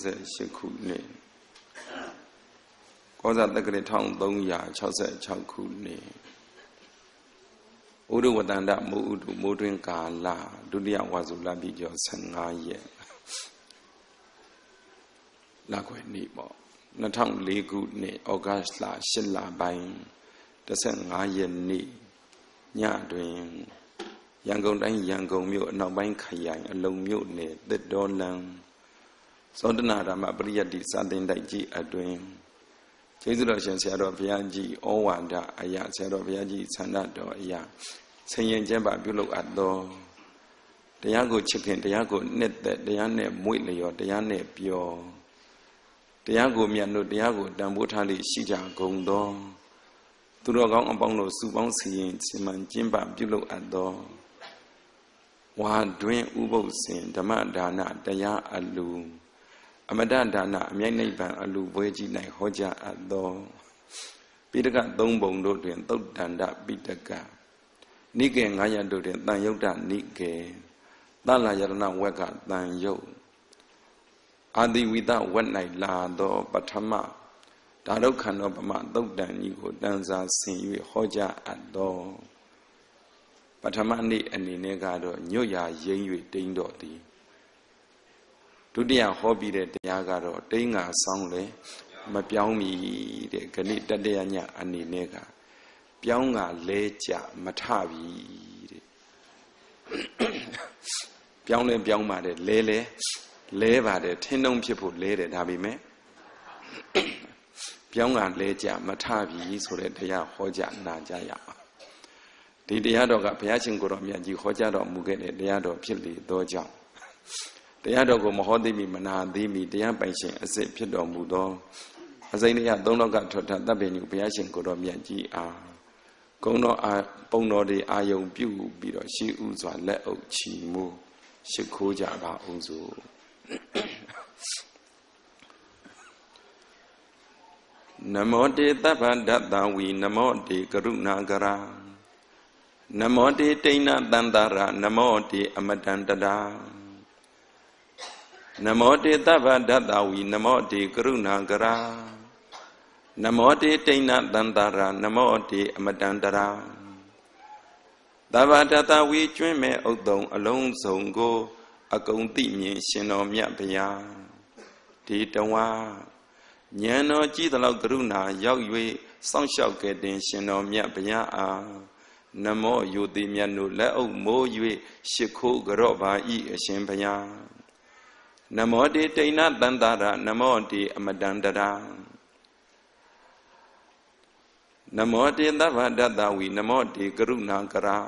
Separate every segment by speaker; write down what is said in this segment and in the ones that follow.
Speaker 1: 2548ခုနှစ်ကောဇာတက္ကရာ1366ခုနှစ်ဥဒဝတန္တမိုးဥတုမိုးတွင်ကာလဒုတိယဝါစုလပြည့်ကျော်15ရက်လောက်ွယ်နေ့ပေါ့2004ခုနှစ်ဩဂတ်လ8လပိုင်း15ရက်နေ့ညတွင်ရန်ကုန်တိုင်းရန်ကုန်မြို့အနောက်ပိုင်းခရိုင်အလုံမြို့နယ်တစ်တော်လန်း သောတနာဓမ္မပရိယတ္တိစာသင်တိုက်ကြီးအတွင်ကျေးဇူးတော်ရှင်ဆရာတော်ဘုရားကြီးဩဝါဒအရာဆရာတော်ဘုရားကြီးဆန္ဒတော်အရာဆင်ရင်ကျမ်းပါပြုလုပ်အပ်သောတရားကိုချစ်ခင်တရားကိုနှစ်သက်တရားနဲ့မွေ့လျော်တရားနဲ့ပျော်တရားကိုမြတ်လို့တရားကိုတန်ဖိုးထားလိရှိကြကုန်သောသူတော်ကောင်းအပေါင်းတို့စုပေါင်းစီရင်စီမံကျင့်ပပြုလုပ်အပ်သောဝါတွင်ဥပုပ်စဉ်ဓမ္မဒါနတရားအလူ အမတဒါနအမြိုက်နိဗ္ဗာန်အလူပွဲကြီး၌ဟောကြားအပ်သောပိဋကသုံးပုံတို့တွင်သုတ်တန္တပိဋကနိကေ900တို့တွင်တန်ယုတ်တနိကေသလာယရဏဝက်ကတန်ယုတ်အာတိဝိတဝက်၌လာသောပထမဒါဒုက္ခနောပမသုတ်တန်ကြီးကိုတန်စာဆင်၍ဟောကြားအပ်သောပထမနေ့အနေနဲ့ကတော့ညွတ်ရာရိမ့်၍တိမ့်တော်သည် ဒုတိယဟောပြီးတဲ့တရားကတော့တိန်းငါဆောင်လေမပြောင်းမီတဲ့ခဏတတရညအနေနဲ့ကပြောင်းကလဲကြမထပြီတဲ့ပြောင်းလဲပြောင်းပါတယ်လဲလဲလဲပါတယ်ထင်းတုံးဖြစ်ဖို့လဲတယ်ဒါပေမဲ့ပြောင်းကလဲကြမထပြီဆိုတဲ့တရားဟောကြားနာကြရအောင်ဒီတရားတော်ကဘုရားရှင်ကိုယ်တော်မြတ်ကြီးဟောကြားတော်မူခဲ့တဲ့တရားတော်ဖြစ်လေသောကြောင့် တရားတော်ကိုမဟောသိမိမနာသိမိတရားပိုင်ရှင်အစစ်ဖြစ်တော်မူသောအစိမ့်တရားသုံးလောကထွတ်ထတပ်ပင်ညုဘုရားရှင်ကိုတော်မြတ်ကြီးအားဂုံတော်အာပုံတော်တွေအာယုံပြုပြီးတော့ရှိဥစွာလက်အုပ်ချီမူရှိခိုးကြပါအောင်စို့နမောတေသဗ္ဗဒတ္တဝီနမောတေကရုဏာကရာနမောတေတိဏတန္တရာနမောတေအမတန္တရာ နမောတေသဗ္ဗဒတ္တဝီနမောတေကရုဏာကရာနမောတေတိဏတန္တရာနမောတေအမတန္တရာသဗ္ဗဒတ္တဝီကျွင်းမဲ့ဥဒုံ အလုံးစုံကို အကုန်သိမြင်ရှင်တော်မြတ်ဗျာဒီတဝါဉာဏ်တော်ကြည်သလောက်ကရုဏာရောက်၍စောင့်ရှောက်ခဲ့တဲ့ရှင်တော်မြတ်ဗျာအားနမောယုတိမြတ်တို့လက်အုပ်မိုး၍ရှ िख ိုးကြော့ပါဤအရှင်ဗျာ နမောတိတိဏတန္တာရနမောတိအမတန္တရာနမောတိသဗ္ဗဒတ္တဝီနမောတိကရုဏာကရာ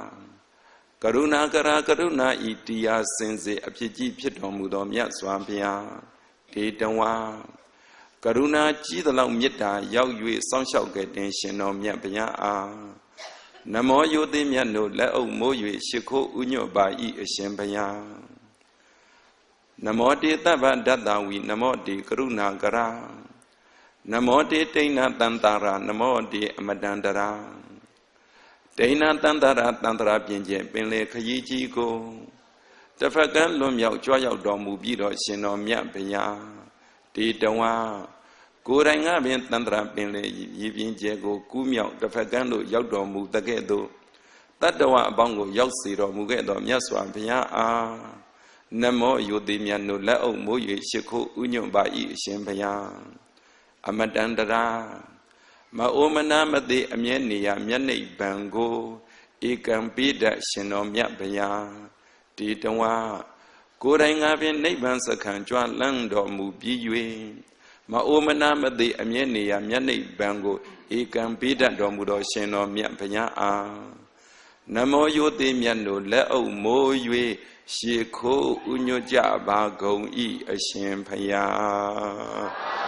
Speaker 1: ကရုဏာကရာကရုဏာဤတရားစင်စေအဖြစ်ကြီးဖြစ်တော်မူသောမြတ်စွာဘုရားဒေတဝါကရုဏာကြီးသလောက်မေတ္တာရောက်၍စောင့်ရှောက်ခဲ့တဲ့ရှင်တော်မြတ်ဘုရားအားနမောယုတိမြတ်တို့လက်အုပ်မိုး၍ရှ िख ိုးဥညွတ်ပါဤအရှင်ဘုရား နမောတေတဗ္ဗဒတ္တဝီနမောတေကရုဏာကရာနမောတေတိဏတန္တရာနမောတေအမတန္တရာတိဏတန္တရာတန္တရာပြင်ကျင်ပင်လေခရီးကြီးကိုတဖက်ကန်းလွန်မြောက်ကြွရောက်တော်မူပြီးတော့ရှင်တော်မြတ်ဗျာဒီတဝါကိုယ်တိုင်ကပင်တန္တရာပင်လေရည်ပြင်းကျဲကိုကူးမြောက်တစ်ဖက်ကန်းတို့ရောက်တော်မူတကဲ့သို့တတ္တဝအပေါင်းကိုရောက်စေတော်မူခဲ့တော်မြတ်စွာဘုရားအား နမောယုတိမြတ်တို့လက်အုပ်မိုး၍ရှိခိုးဥညွန့်ပါ၏အရှင်ဘုရားအမတန္တရာမအိုမနာမသိအမျက်နေရမျက်နှိပ်ဗံကိုဧကံပိဒရှင်တော်မြတ်ဘုရားဒီတဝါကိုယ်တိုင်ငါဖြင့်နိဗ္ဗာန်စခန်းကြွလန်းတော်မူပြီး၍မအိုမနာမသိအမျက်နေရမျက်နှိပ်ဗံကိုဧကံပိဒတော်မူတော်ရှင်တော်မြတ်ဘုရားအား နမောယုတိမြတ်တို့လက်အုပ်မိုး၍ရှေခိုးဥညွတ်ကြပါကုန်ဤအရှင်ဖယား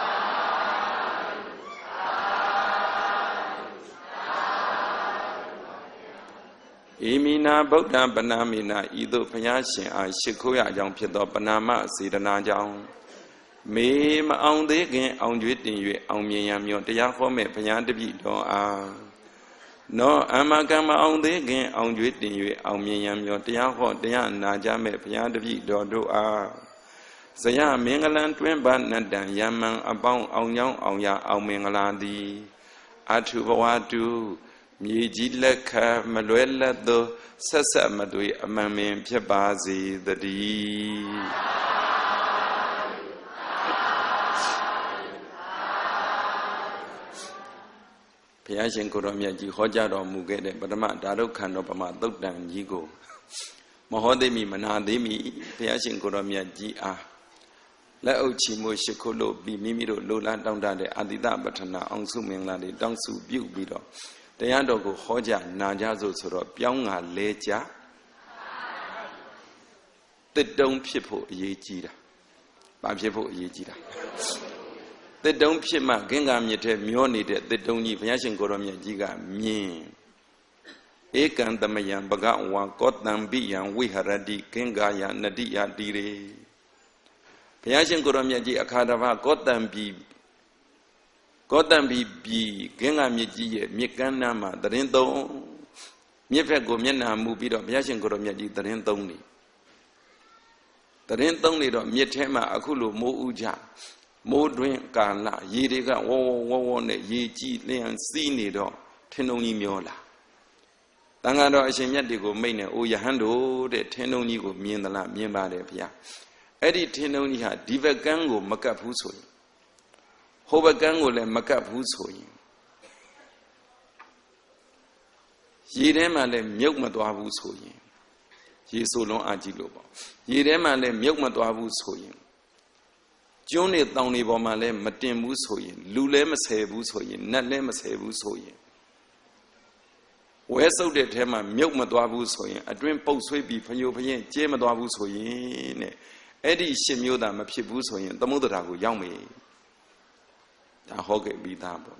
Speaker 1: ဣမိနာဗုဒ္ဓပနာမိနာဤသို့ဘုရားရှင်အားရှ िख ိုးရကြောင်းဖြစ်သောပနာမစေတနာကြောင့်မေမအောင်သေးခင်အောင်ကျွေးတင်၍အောင်မြင်ရမြောတရားဟောမဲ့ဘုရားတပည့်တော်အား နောအမကံမအောင်သေးခင်အောင်ကျွေးတင်၍အောင်မြင်ရမြောတရားဟောတရားနာကြမဲ့ဘုရားတပည့်တော်တို့အားဇယမင်္ဂလံတွင်ပါနတ္တံယမံအပေါင်းအောင်ကြောင်းအောင်ရအောင်မင်္ဂလာသည်အထုဘဝတုမြေကြီးလက်ခမလွဲလက်သောဆက်ဆက်မတွေအမှန်ပင်ဖြစ်ပါစေတည်း ဘုရားရှင်ကိုရောမြတ်ကြီးဟောကြားတော်မူခဲ့တဲ့ပထမဓာတုခန္ဓာပမသုတ်တန်ကြီးကိုမဟောသိမိမနာသိမိဘုရားရှင်ကိုရောမြတ်ကြီးအားလက်အုပ်ချီမို့ရှိခိုးလို့ပြီးမိမိတို့လိုလားတောင်းတတဲ့အာတိတပဋ္ဌနာအောင်စုမင်္ဂလာတွေတောင်းစုပြုပြီးတော့တရားတော်ကိုဟောကြားနာကြစို့ဆိုတော့ပြောင်းငါလဲကြတစ်တုံးဖြစ်ဖို့အရေးကြီးတာ။ဘာဖြစ်ဖို့အရေးကြီးတာ။ တစ်တုံးဖြစ်မှဂင်္ဂမြစ်ထဲမျောနေတဲ့တစ်တုံးကြီးဘုရားရှင်ကိုရောမြတ်ကြီးကမြင်ဧကံတမယံဘဂဝါကောတံပိယံဝိဟရတိဂင်္ဂာယနတိယတိရေဘုရားရှင်ကိုရောမြတ်ကြီးအခါတဘာကောတံပိကောတံပိပြည်ဂင်္ဂမြစ်ကြီးရဲ့မြစ်ကမ်းနားမှာတရင်သုံးမြစ်ဖက်ကိုမျက်နှာမူပြီးတော့ဘုရားရှင်ကိုရောမြတ်ကြီးတရင်သုံးနေတရင်သုံးနေတော့မြစ်ထဲမှာအခုလိုမိုးဥကြ မိုးတွင်ကာလရေတွေကဝေါဝေါဝေါဝေါနဲ့ရေကြီးလျှံစီးနေတော့ထင်းုံကြီးမျောလာတန်ဃာတော်အရှင်မြတ်တွေကိုမိတ်နေအိုယဟန်တို့တဲ့ထင်းုံကြီးကိုမြင်သလားမြင်ပါတယ်ဗျာအဲ့ဒီထင်းုံကြီးဟာဒီဘက်ကန်းကိုမကပ်ဘူးဆိုရင်ဟိုဘက်ကန်းကိုလည်းမကပ်ဘူးဆိုရင်ရေထဲမှာလည်းမြုပ်မသွားဘူးဆိုရင်ရေဆိုလွန်အားကြီးလို့ပေါ့ရေထဲမှာလည်းမြုပ်မသွားဘူးဆိုရင် ကျွန်းတွေတောင်တွေပေါ်မှာလည်းမတင်ဘူးဆိုရင်လူလည်းမဆယ်ဘူးဆိုရင်နတ်လည်းမဆယ်ဘူးဆိုရင်ဝဲဆုပ်တဲ့ထဲမှာမြုပ်မသွားဘူးဆိုရင်အတွင်းပုတ်ဆွေးပြီးဖညိုဖရင်ကျဲမသွားဘူးဆိုရင်တဲ့အဲ့ဒီရှင်မျိုးသားမဖြစ်ဘူးဆိုရင်သမုဒ္ဒရာကိုရောက်မယ်ဒါဟောခဲ့ပြီးသားပေါ့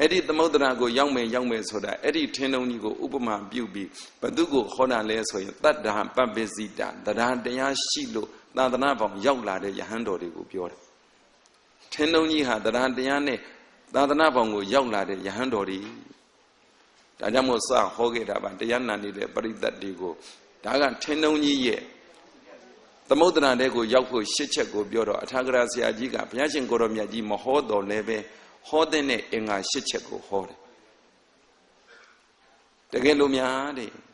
Speaker 1: အဲ့ဒီသမုဒ္ဒရာကိုရောက်မယ်ရောက်မယ်ဆိုတာအဲ့ဒီထင်းလုံးကြီးကိုဥပမာပြုပြီးဘသူကိုခေါ်တာလဲဆိုရင်တတ္တာပပ္ပစိတာတရားတရားရှိလို့ သာသနာပေါင်းရောက်လာတဲ့ယဟန်တော်တွေကိုပြောတယ်ထင်းလုံးကြီးဟာတရားတရားနဲ့သာသနာပေါင်းကိုရောက်လာတဲ့ယဟန်တော်တွေဒါကြောင့်မို့စဟောခဲ့တာပါတရားနာနေတဲ့ပရိသတ်တွေကိုဒါကထင်းလုံးကြီးရဲ့သမုဒ္ဒရာတဲ့ကိုရောက်ဖို့ရှစ်ချက်ကိုပြောတော့အထာဂရဆရာကြီးကဘုရားရှင်ကိုရောမြတ်ကြီးမဟောတော်လည်းပဲဟောတဲ့အင်္ဂါရှစ်ချက်ကိုဟောတယ်တကယ်လို့များတဲ့ထ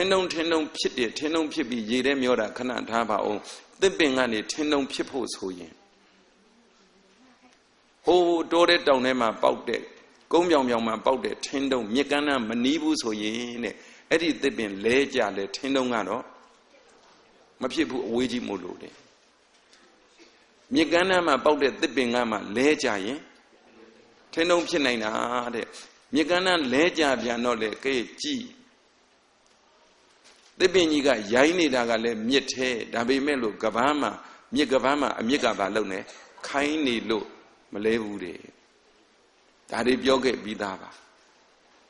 Speaker 1: င်းတုံထင်းတုံဖြစ်တယ်ထင်းတုံဖြစ်ပြီးရေထဲမျောတာခဏထားပါအောင်သစ်ပင်ကနေထင်းတုံဖြစ်ဖို့ဆိုရင်ဟိုးတိုးတဲ့တောင်ထဲမှာပေါက်တဲ့ကုန်းပြောင်ပြောင်မှာပေါက်တဲ့ထင်းတုံမြစ်ကမ်းနားမနီးဘူးဆိုရင်တဲ့အဲ့ဒီသစ်ပင်လဲကြလဲထင်းတုံကတော့မဖြစ်ဘူးအဝေးကြီးမို့လို့တဲ့မြေကမ်းနားမှာပေါက်တဲ့သစ်ပင်ကမှလဲကြရင်ထင်းတုံဖြစ်နိုင်တာတဲ့မြေကမ်းနားလဲကြပြန်တော့လေကဲကြည့် သစ်ပင်ကြီးကရိုင်းနေတာကလည်းမြစ်ထဲဒါပေမဲ့လို့ကပန်းမှာမြစ်ကပန်းမှာအမြစ်ကပါလုံနေခိုင်းနေလို့မလဲဘူးတဲ့ဒါတွေပြောခဲ့ပြီးသားပါ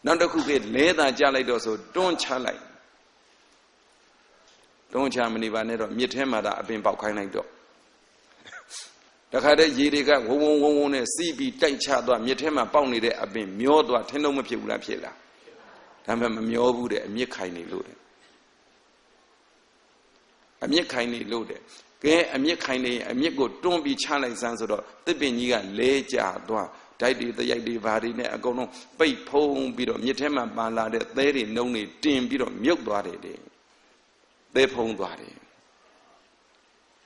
Speaker 1: နောက်တစ်ခုကလဲတာကြလိုက်တော့ဆိုတွန်းချလိုက်တွန်းချမနေပါနဲ့တော့မြစ်ထဲမှာဒါအပင်ပေါက်ခိုင်းလိုက်တော့တခါတည်းရေတွေကဝုံဝုံဝုံဝုံနဲ့စီးပြီးတိုက်ချသွားမြစ်ထဲမှာပေါက်နေတဲ့အပင်မျောသွားထင်းတော့မဖြစ်ဘူးလားဖြစ်လားဒါပေမဲ့မမျောဘူးတဲ့အမြစ်ခိုင်နေလို့တဲ့ အမြစ်ခိုင်နေလို့တဲ့ကဲအမြစ်ခိုင်နေအမြစ်ကိုတွန်းပြီးချလိုက်စမ်းဆိုတော့တစ်ပင်ကြီးကလဲကျသွားဓာတ်တွေတရိုက်တွေဘာတွေနဲ့အကုန်လုံးပိတ်ဖုံးပြီးတော့မြစ်ထဲမှာပါလာတဲ့သဲတွေနှုံးတွေတင်ပြီးတော့မြုပ်သွားတယ်တဲ့သေဖုံးသွားတယ်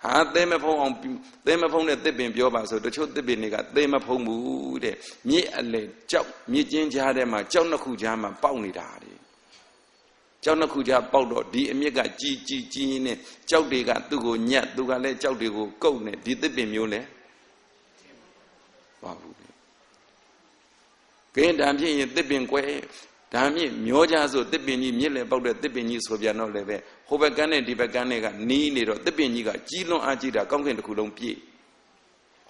Speaker 1: ဟာသေမဖုံးအောင်သေမဖုံးတဲ့တစ်ပင်ပြောပါဆိုတချို့တစ်ပင်တွေကသေမဖုံးဘူးတဲ့မြစ်အလေကြောက်မြစ်ကျင်းကြားထဲမှာကြောက်နှစ်ခုကြားမှာပေါက်နေတာတဲ့ ကြောက်နှစ်ခုကြားပေါက်တော့ဒီအမြစ်ကကြီးကြီးကြီးရင်းနဲ့ကြောက်တွေကသူ့ကိုညက်သူကလည်းကြောက်တွေကိုကုတ်နေဒီတစ်ပင်မျိုးလဲပါဘူးကဲဒါဖြစ်ရင်တစ်ပင်ကွယ်ဒါမြင့်မျောကြဆိုတစ်ပင်ကြီးမြင့်လေပေါက်တဲ့တစ်ပင်ကြီးဆိုပြန်တော့လည်းပဲဟိုဘက်ကန်းနဲ့ဒီဘက်ကန်းနဲ့ကနီးနေတော့တစ်ပင်ကြီးကကြီးလွန်အားကြီးတာကောင်းကင်တစ်ခုလုံးပြည့်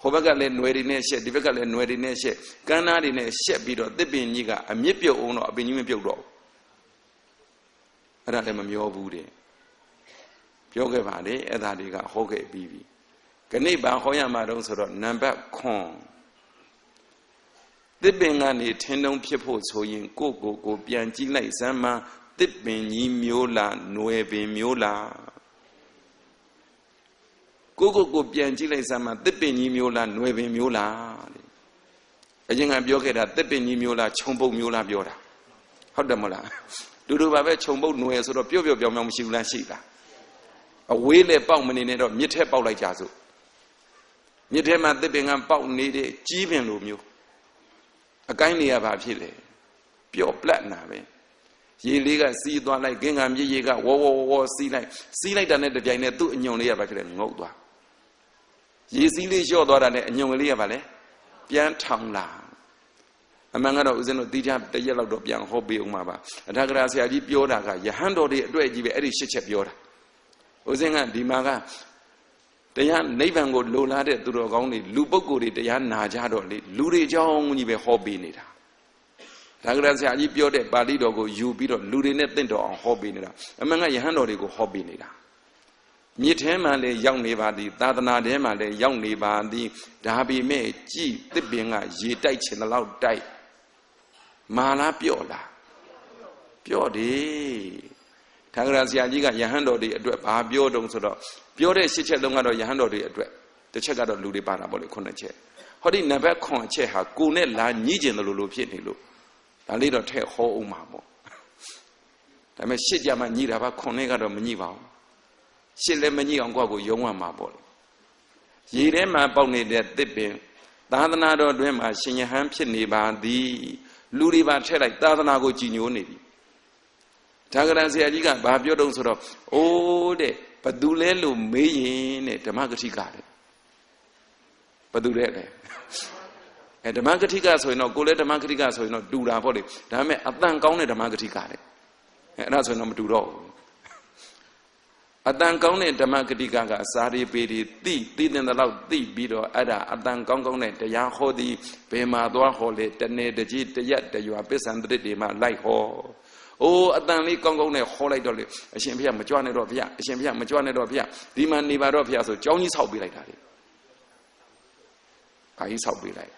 Speaker 1: ဟိုဘက်ကလည်းຫນွယ်တွေနဲ့ရှက်ဒီဘက်ကလည်းຫນွယ်တွေနဲ့ရှက်ကန်းသားတွေနဲ့ရှက်ပြီးတော့တစ်ပင်ကြီးကအမြင့်ပြုတ်အောင်တော့အပင်ကြီးမပြုတ်တော့ အဲ့ဒါလည်းမမျောဘူးတဲ့ပြောခဲ့ပါလေအဲ့ဒါတွေကဟောခဲ့ပြီးပြီခဏိဗံဟောရမှာတုံးဆိုတော့နံပါတ်9သစ်ပင်ကနေထင်းတုံးဖြစ်ဖို့ဆိုရင်ကိုကိုကိုပြန်ကြည့်လိုက်စမ်းမသစ်ပင်ကြီးမျိုးလားနွယ်ပင်မျိုးလားကိုကိုကိုပြန်ကြည့်လိုက်စမ်းမသစ်ပင်ကြီးမျိုးလားနွယ်ပင်မျိုးလားတဲ့အရင်ကပြောခဲ့တာသစ်ပင်ကြီးမျိုးလားခြုံပုတ်မျိုးလားပြောတာဟုတ်တယ်မဟုတ်လား တူတူပါပဲခြုံပုတ်ຫນွယ်ဆိုတော့ပြုတ်ပြုတ်ပြောင်းပြောင်းမရှိဘူးလားရှိလားအဝေးလေပေါက်မနေနဲ့တော့မြစ်ထဲပေါက်လိုက်ကြစို့မြစ်ထဲမှာတစ်ပင်ကပေါက်နေတဲ့ကြီးပင်လိုမျိုးအကိုင်းနေရဘာဖြစ်လဲပျော့ပလတ်နာပဲရေလေးကစီးသွားလိုက်ကင်္ဂါမြေရေကဝဝဝဝစီးလိုက်စီးလိုက်တာနဲ့တပြိုင်နက်သူ့အညုံလေးရဘာဖြစ်လဲငုတ်သွားရေစီးလေးလျှော့သွားတာနဲ့အညုံကလေးရဘာလဲပြန်ထောင်လာ အမှန်ကတော့ဦးဇင်းတို့တိကျတရက်လောက်တော့ပြန်ဟောပေးအောင်ပါပါအထာဂရာဆရာကြီးပြောတာကယဟန်တော်တွေအတွေ့အကြီးပဲအဲ့ဒီရှစ်ချက်ပြောတာဦးဇင်းကဒီမှာကတရားနိဗ္ဗာန်ကိုလိုလားတဲ့သူတော်ကောင်းတွေလူပုဂ္ဂိုလ်တွေတရားနာကြတော့လေလူတွေကြောင်းကြီးပဲဟောပေးနေတာဒါကြရဆရာကြီးပြောတဲ့ပါဠိတော်ကိုယူပြီးတော့လူတွေနဲ့တင့်တော်အောင်ဟောပေးနေတာအမှန်ကယဟန်တော်တွေကိုဟောပေးနေတာမြစ်ထဲမှာလည်းရောက်နေပါသည်သာသနာထဲမှာလည်းရောက်နေပါသည်ဒါပေမဲ့ကြည်တစ်ပင်ကရေတိုက်ချင်တဲ့လောက်တိုက် မာလားပြော့လားပြော့တယ်ထာဂရဆရာကြီးကယဟန်တော်တွေအတွက်ဘာပြောတုံးဆိုတော့ပြောတဲ့ရှစ်ချက်လုံးကတော့ယဟန်တော်တွေအတွက်တစ်ချက်ကတော့လူတွေပါတာပေါ့လေခုနှစ်ချက်ဟောဒီနံပါတ်9အချက်ဟာကိုနဲ့လာညှိကျင်တယ်လို့လို့ဖြစ်နေလို့ဒါလေးတော့ထည့်ဟောအောင်ပါပေါ့ဒါပေမဲ့ရှစ်ကြမှာညှိတာပါ9နဲ့ကတော့မညှိပါဘူးရှစ်လည်းမညှိအောင်ကိုယ့်ကိုယုံရမှာပေါ့ရေထဲမှာပေါက်နေတဲ့တစ်ပင်သာသနာတော်အတွင်းမှာရှင်ယဟန်ဖြစ်နေပါသည် လူတွေပါထည့်လိုက်သာသနာကိုကြည်ညိုနေပြီဒါကရန်ဆရာကြီးကဘာပြောတုံးဆိုတော့အိုးတဲ့ဘသူလဲလို့မေးရင်တဲ့ဓမ္မဂတိကတဲ့ဘသူလဲလဲအဲဓမ္မဂတိကဆိုရင်တော့ကိုလည်းဓမ္မဂတိကဆိုရင်တော့တူတာပေါ့လေဒါပေမဲ့အတန်ကောင်းတဲ့ဓမ္မဂတိကတဲ့အဲအဲ့ဒါဆိုရင်တော့မတူတော့ဘူး အတန်ကောင်းတဲ့ဓမ္မဂတိကကစာရီပေဒီတိတိတဲ့လောက်တိပြီးတော့အဲ့ဒါအတန်ကောင်းကောင်းတဲ့တရားဟောသည်ဘယ်မှာသွားဟောလဲတနေ့တကြီးတရက်တရွာပစ္ဆန္တရစ်တွေမှာလိုက်ဟောအိုးအတန်လေးကောင်းကောင်းနဲ့ဟောလိုက်တော့လေအရှင်ဘုရားမကြွနဲ့တော့ဘုရားအရှင်ဘုရားမကြွနဲ့တော့ဘုရားဒီမှာနေပါတော့ဘုရားဆိုကြောင်းကြီးဆောက်ပေးလိုက်တာလေဘာကြီးဆောက်ပေးလိုက်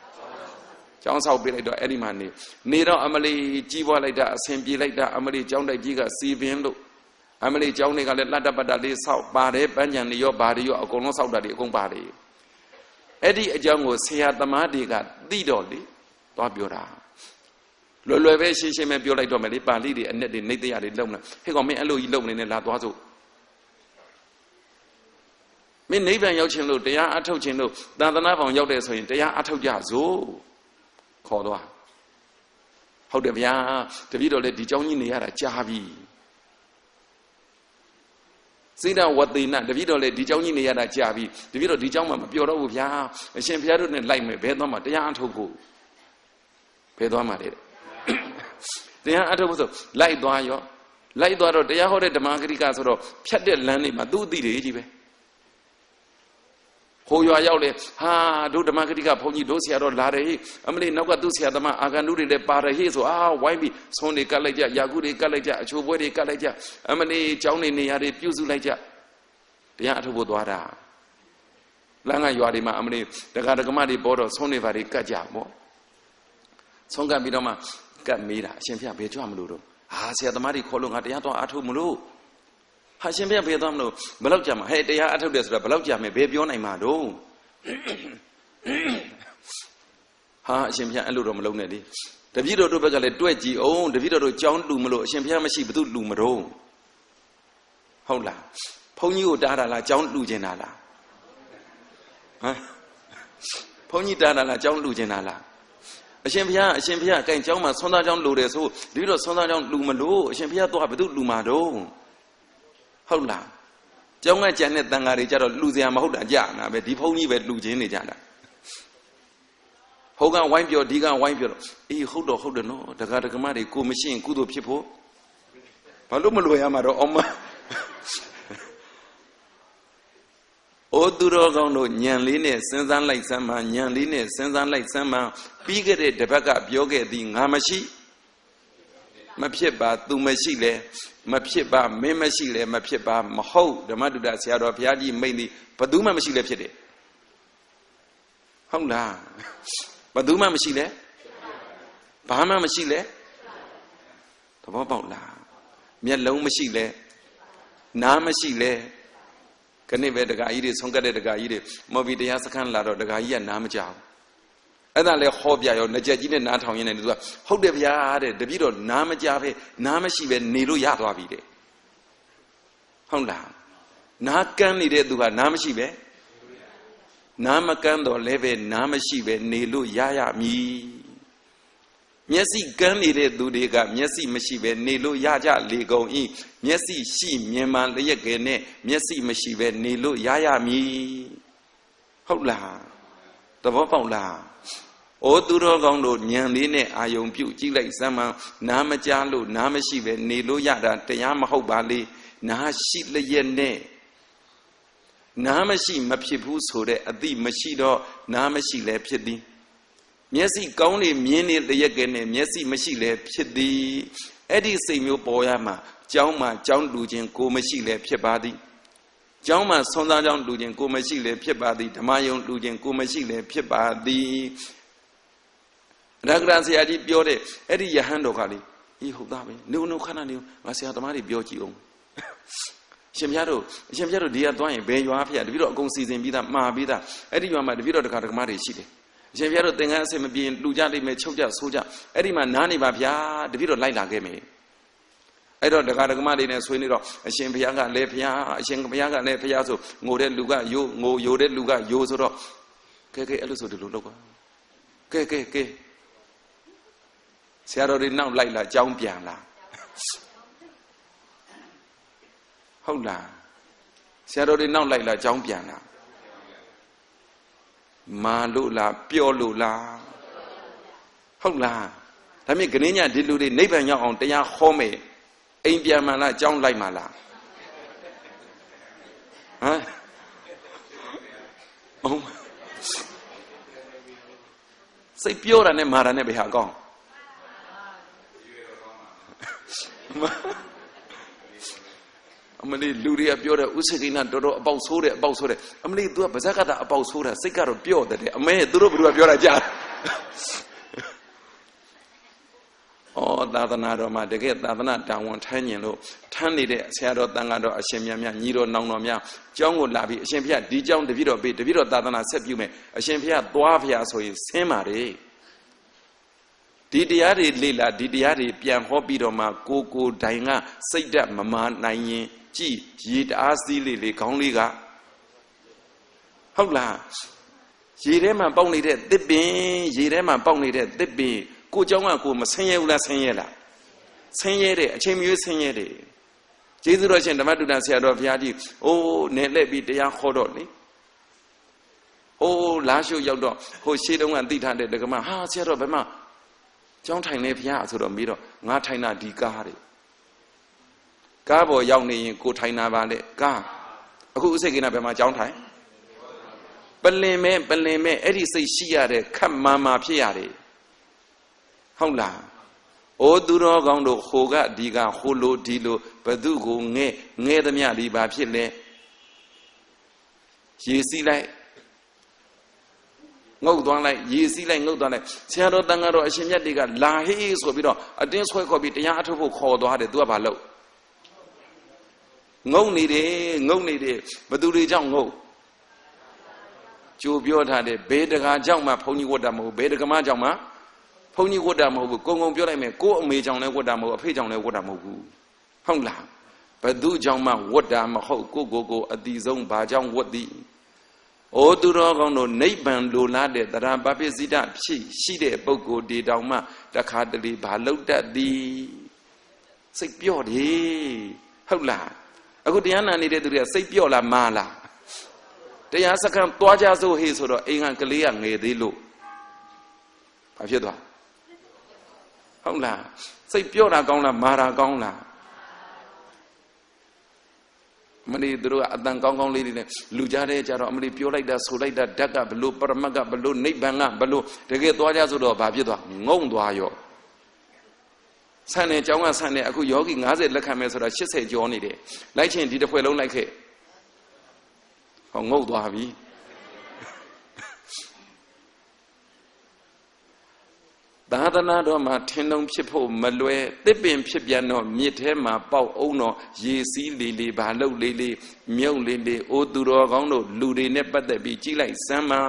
Speaker 1: ကျောင်းဆောက်ပေးလိုက်တော့အဲ့ဒီမှာနေနေတော့အမလီကြီးပွားလိုက်တာအဆင်ပြေလိုက်တာအမလီကျောင်းတိုက်ကြီးကစီပင်လို့ အမလီကျောင်းတွေကလည်းလတ်တပတ်တလေးဆောက်ပါတယ်ပန်းချံတွေရောဘာတွေရောအကုန်လုံးဆောက်တာတွေအကုန်ပါတယ်အဲ့ဒီအကြောင်းကိုဆရာသမားတွေကသိတော့လေသွားပြောတာလွယ်လွယ်ပဲရှင်းရှင်းပဲပြောလိုက်တော့မယ်လေပါဠိတွေအနဲ့တွေနေတရားတွေလုံနေဟဲ့ကောင်မင်းအဲ့လိုကြီးလုံနေနဲ့လာသွားစို့မင်းနိဗ္ဗာန်ရောက်ခြင်းလို့တရားအထုတ်ခြင်းလို့သာသနာပေါင်ရောက်တယ်ဆိုရင်တရားအထုတ်ကြစို့ခေါ်သွားဟုတ်တယ်ဗျာတပည့်တော်လည်းဒီเจ้าကြီးနေရတာကြားပြီ စိတ်တဝတိနတပည့်တော်လည်းဒီเจ้าကြီးနေရတာကြားပြီတပည့်တော်ဒီเจ้าမှာမပြောတော့ဘူးဗျာအရှင်ဘုရားတို့နဲ့လိုက်မယ်ဘယ်သွားမှာတရားအထုတ်ဖို့ဘယ်သွားမှာလဲတရားအထုတ်ဖို့ဆိုလိုက်သွားရောလိုက်သွားတော့တရားဟောတဲ့ဓမ္မဂရိကဆိုတော့ဖြတ်တဲ့လမ်းတွေမှာသူ့အသိတွေကြီးပဲ ဟိုရွာရောက်လေဟာတို့ဓမ္မဂတိကဘုန်းကြီးတို့ဆရာတော်လာတယ်ဟိအမလေးနောက်ကသူ့ဆရာသမားအာဂန္တုတွေလည်းပါတယ်ဟိဆိုအာဝိုင်းပြီးဆုံးတွေကတ်လိုက်ကြယာကုတွေကတ်လိုက်ကြအချိုပွဲတွေကတ်လိုက်ကြအမလေးကျောင်းနေနေရာတွေပြုစုလိုက်ကြတရားအထုတ်ဖို့သွားတာလမ်းကရွာတွေမှာအမလေးတက္ကရာကမတွေပေါ်တော့ဆုံးနေပါတွေကတ်ကြပေါ့ဆုံးကတ်ပြီးတော့မှကတ်မေးတာအရှင်ဖျားဘယ်ကြွမလို့တော့ဟာဆရာသမားတွေခေါ်လို့ငါတရားတော်အထုတ်မလို့ ဟာရှင်ဖျားဘယ်သွားမလို့ဘယ်လောက်ကြာမှာဟဲ့တရားအထုတ်တယ်ဆိုတာဘယ်လောက်ကြာမယ်ဘယ်ပြောနိုင်မှာတော့ဟာအရှင်ဖျားအဲ့လိုတော့မလုပ်နဲ့လေတပည့်တော်တို့ဘက်ကလည်းတွဲ့ကြည့်အောင်တပည့်တော်တို့ကြောင်းလူမလို့အရှင်ဖျားမရှိဘသူလူမတော့ဟုတ်လားဘုန်းကြီးကိုတားတာလားကြောင်းလူကျင်တာလားဟမ်ဘုန်းကြီးတားတာလားကြောင်းလူကျင်တာလားအရှင်ဘုရားအရှင်ဘုရားအကင်ကျောင်းမှာဆွမ်းသားကျောင်းလူတယ်ဆိုဒီလိုဆွမ်းသားကျောင်းလူမလို့အရှင်ဘုရားတော့ဘယ်သူလူမှာတော့ ဟုတ်လားကျောင်းကကြံတဲ့တန်ဃာတွေကြတော့လူစရာမဟုတ်တာကြာနာပဲဒီဘုန်းကြီးပဲလူချင်းနေကြတာဟိုကဝိုင်းပြောဒီကဝိုင်းပြောတော့အေးဟုတ်တော့ဟုတ်တယ်နော်တက္ကရာကမတွေကိုမရှိရင်ကုသိုလ်ဖြစ်ဖို့ဘာလို့မလွယ်ရမှာတော့အောင်မအိုသူတော်ကောင်းတို့ညံလေးနဲ့စဉ်းစားလိုက်စမ်းမှညံလေးနဲ့စဉ်းစားလိုက်စမ်းမှပြီးခဲ့တဲ့တပတ်ကပြောခဲ့သည်ငါမရှိမဖြစ်ပါသူမရှိလဲ မဖြစ်ပါမင်းမရှိလဲမဖြစ်ပါမဟုတ်ဓမ္မတုဒ္ဒဆရာတော်ဘုရားကြီးမိန့်သည်ဘယ်သူမှမရှိလဲဖြစ်တယ်ဟုတ်လားဘယ်သူမှမရှိလဲဘာမှမရှိလဲသဘောပေါက်လားမျက်လုံးမရှိလဲနားမရှိလဲခဏပဲတက္ကကြီးတွေဆုံးကတ်တဲ့တက္ကကြီးတွေမော်ဘီတရားစခန်းလာတော့တက္ကကြီးကနားမကြောက် အဲ့ဒါလဲဟောပြရောငကြက်ကြီးနဲ့နားထောင်ရင်းနဲ့သူကဟုတ်တယ်ဗျာတဲ့တပည့်တော်နားမကြပဲနားမရှိပဲနေလို့ရသွားပြီတဲ့ဟုတ်လားနားကန်းနေတဲ့သူကနားမရှိပဲနားမကန်းတော့လည်းပဲနားမရှိပဲနေလို့ရရမည်မျက်စိကန်းနေတဲ့သူတွေကမျက်စိမရှိပဲနေလို့ရကြလေကုန်ဤမျက်စိရှိမြင်မှန်လျက်ကဲနဲ့မျက်စိမရှိပဲနေလို့ရရမည်ဟုတ်လားသဘောပေါက်လား အိုသူတော်ကောင်းတို့ညံလေးနဲ့အာယုံပြုတ်ကြည့်လိုက်စမ်းမှနားမကြားလို့နားမရှိပဲနေလို့ရတာတရားမဟုတ်ပါလေနားရှိလျက်နဲ့နားမရှိမဖြစ်ဘူးဆိုတဲ့အတိမရှိတော့နားမရှိလဲဖြစ်သည်မျက်စိကောင်းနေမြင်နေလျက်ကဲနဲ့မျက်စိမရှိလဲဖြစ်သည်အဲ့ဒီစိတ်မျိုးပေါ်ရမှာကြောင်းမှာကြောင်းလူချင်းကိုမရှိလဲဖြစ်ပါသည်ကျောင်းမှာဆွမ်းသားကျောင်းလူချင်းကိုမရှိလဲဖြစ်ပါသည်ဓမ္မယုံလူချင်းကိုမရှိလဲဖြစ်ပါသည် ရဂရဆရာကြီးပြောတဲ့အဲ့ဒီယဟန်တော်ကလေအေးဟုတ်သားပဲနေုံခဏနေငါဆရာသမားတွေပြောကြည့်အောင်ရှင်ပြတို့အရှင်ပြတို့ဒီကသွားရင်ဘယ်ရွာဖေတပည့်တော်အကုန်စီစဉ်ပြီးသားမှာပြီးသားအဲ့ဒီရွာမှာတပည့်တော်တခါတခါမတွေရှိတယ်အရှင်ပြတို့သင်္ကန်းအစင်မပြေလူကြလိမ့်မယ်ချုပ်ကြဆိုးကြအဲ့ဒီမှာနားနေပါဗျာတပည့်တော်လိုက်လာခဲ့မယ်အဲ့တော့ဒကာဒကမတွေနဲ့ဆွေးနေတော့အရှင်ဘုရားကလည်းဘုရားအရှင်ဘုရားကလည်းဘုရားဆိုငိုတဲ့လူကယိုးငိုယိုတဲ့လူကယိုးဆိုတော့ကဲကဲအဲ့လိုဆိုဒီလိုလုပ်ပါကဲကဲကဲ ဆရာတော်တွေနောက်လိုက်လာကြောင်းပြန်လာဟုတ်လားဆရာတော်တွေနောက်လိုက်လာကြောင်းပြန်လာမာလို့လားပြောလို့လားဟုတ်လားဒါမြင့်ခင်းညဒီလူတွေနိဗ္ဗာန်ရောက်အောင်တရားဟောမယ်အိမ်ပြန်မှလားကြောင်းလိုက်မှလားဟမ်အောင်စိတ်ပြောတာနဲ့မာတာနဲ့ဘယ်ဟာကောင်း အမလေးလူတွေကပြောတယ်ဥစ္စေကိနတော်တော်အပေါက်ဆိုးတယ်အပေါက်ဆိုးတယ်အမလေး तू ကဗဇက်ကတာအပေါက်ဆိုးတာစိတ်ကတော့ပြော့တယ်အမဲသူတို့ဘယ်သူကပြောတာကြားဩသာသနာတော်မှာတကယ်သာသနာတာဝန်ထမ်းကျင်လို့ထမ်းနေတဲ့ဆရာတော်တန်ခါတော်အရှင်မြတ်များညီတော်နောင်တော်များကျောင်းကိုလာပြီးအရှင်ဖျက်ဒီကျောင်းတပည့်တော်ပေးတပည့်တော်သာသနာဆက်ပြုမယ်အရှင်ဖျက်သွားဖျားဆိုရင်ဆင်းပါလေ ဒီတရားတွေလေ့လာဒီတရားတွေပြန်ဟောပြီးတော့မှကိုကိုတိုင်ကစိတ်ဓာတ်မမာနိုင်ရင်ကြည်ရေတအားစည်းလေးလေးခေါင်းလေးကဟုတ်လားရေထဲမှာပေါက်နေတဲ့တစ်ပင်ရေထဲမှာပေါက်နေတဲ့တစ်ပင်ကိုเจ้าကကိုမဆင်းရဲဘူးလားဆင်းရဲလားဆင်းရဲတယ်အချိန်မျိုးဆင်းရဲတယ်ကျေးဇူးတော်ရှင်ဓမ္မတုဒ္ဒဆရာတော်ဘုရားကြီးအိုးနေလက်ပြီးတရားခေါ်တော့လေဟိုးလာရှုရောက်တော့ဟိုရှေးတုန်းကသိထားတဲ့ဒကမဟာဆရာတော်ဘယ်မှာ ကျောင်းထိုင်နေဘုရားဆိုတော့ပြီးတော့ငါထိုင်တာဒီကားတဲ့ကားပေါ်ရောက်နေရင်ကိုထိုင်တာပါလေကားအခုဥစိတ်ကိနာဘယ်မှာကျောင်းထိုင်ပလင်မဲ့ပလင်မဲ့အဲ့ဒီစိတ်ရှိရတဲ့ခတ်မာမာဖြစ်ရတယ်ဟုတ်လားအိုးသူတော်ကောင်းတို့ဟိုကဒီကဟိုလိုဒီလိုဘသူကိုငဲ့ငဲ့သမျှဒီဘာဖြစ်လဲရေစီးလိုက် ငုတ်သွားလိုက်ရေစီးလိုက်ငုတ်သွားလိုက်ဆရာတော်တန်ဃာတော်အရှင်မြတ်တွေကလာဟေးဆိုပြီးတော့အတင်းဆွဲခေါ်ပြီးတရားအထုတ်ဖို့ခေါ်သွားတယ်သူကဘာလုပ်ငုံနေတယ်ငုံနေတယ်ဘသူတွေကြောင့်ငုံကြိုပြောထားတယ်ဘေးတကာကြောင့်မှဘုန်းကြီးဝတ်တာမဟုတ်ဘေးတကမကြောင့်မှဘုန်းကြီးဝတ်တာမဟုတ်ဘူးကုံကုံပြောလိုက်မယ်ကို့အမေကြောင့်လည်းဝတ်တာမဟုတ်အဖေကြောင့်လည်းဝတ်တာမဟုတ်ဘူးဟုတ်လားဘသူကြောင့်မှဝတ်တာမဟုတ်ကိုကိုကိုအတိဆုံးဘာကြောင့်ဝတ်သည် အိုသူတော်ကောင်းတို့နိဗ္ဗာန်လိုလားတဲ့တရားပပိစိတဖြစ်ရှိတဲ့ပုဂ္ဂိုလ်ဒီတောင်မှတခါတလေဘာလောက်တတ်သည်စိတ်ပြော့တယ်ဟုတ်လားအခုတရားနာနေတဲ့သူတွေကစိတ်ပြော့လားမာလားတရားစခန်းသွားကြစို့ဟေးဆိုတော့အိမ်ကကလေးကငယ်သေးလို့ဘာဖြစ်သွားဟုတ်လားစိတ်ပြော့တာကောင်းလားမာတာကောင်းလား မလီသူတို့ကအတန်ကောင်းကောင်းလေးတွေနဲ့လူကြတဲ့ကြတော့အမလီပြောလိုက်တာဆိုလိုက်တာဓာတ်ကဘလို့ပရမတ်ကဘလို့နိဗ္ဗာန်ကဘလို့တကယ်သွားကြဆိုတော့ဘာဖြစ်သွားငုံသွားရော့ဆန်နေကြောင်းကဆန်နေအခုယောဂီ90လက်ခံမယ်ဆိုတာ80ကျော်နေတယ်လိုက်ချင်းဒီတစ်ဖွဲ့လုံးလိုက်ခဲ့ဟောငုတ်သွားပြီ သာသနာတော်မှာထင်းလုံးဖြစ်ဖို့မလွယ်တစ်ပင်ဖြစ်ပြန်တော့မြစ်ထဲမှာပေါက်အောင်တော့ရေစည်းလေးလေးဘာလို့လေးလေးမြုပ်လေးလေးအိုသူတော်ကောင်းတို့လူတွေနဲ့ပတ်သက်ပြီးကြီးလိုက်စမ်းပါ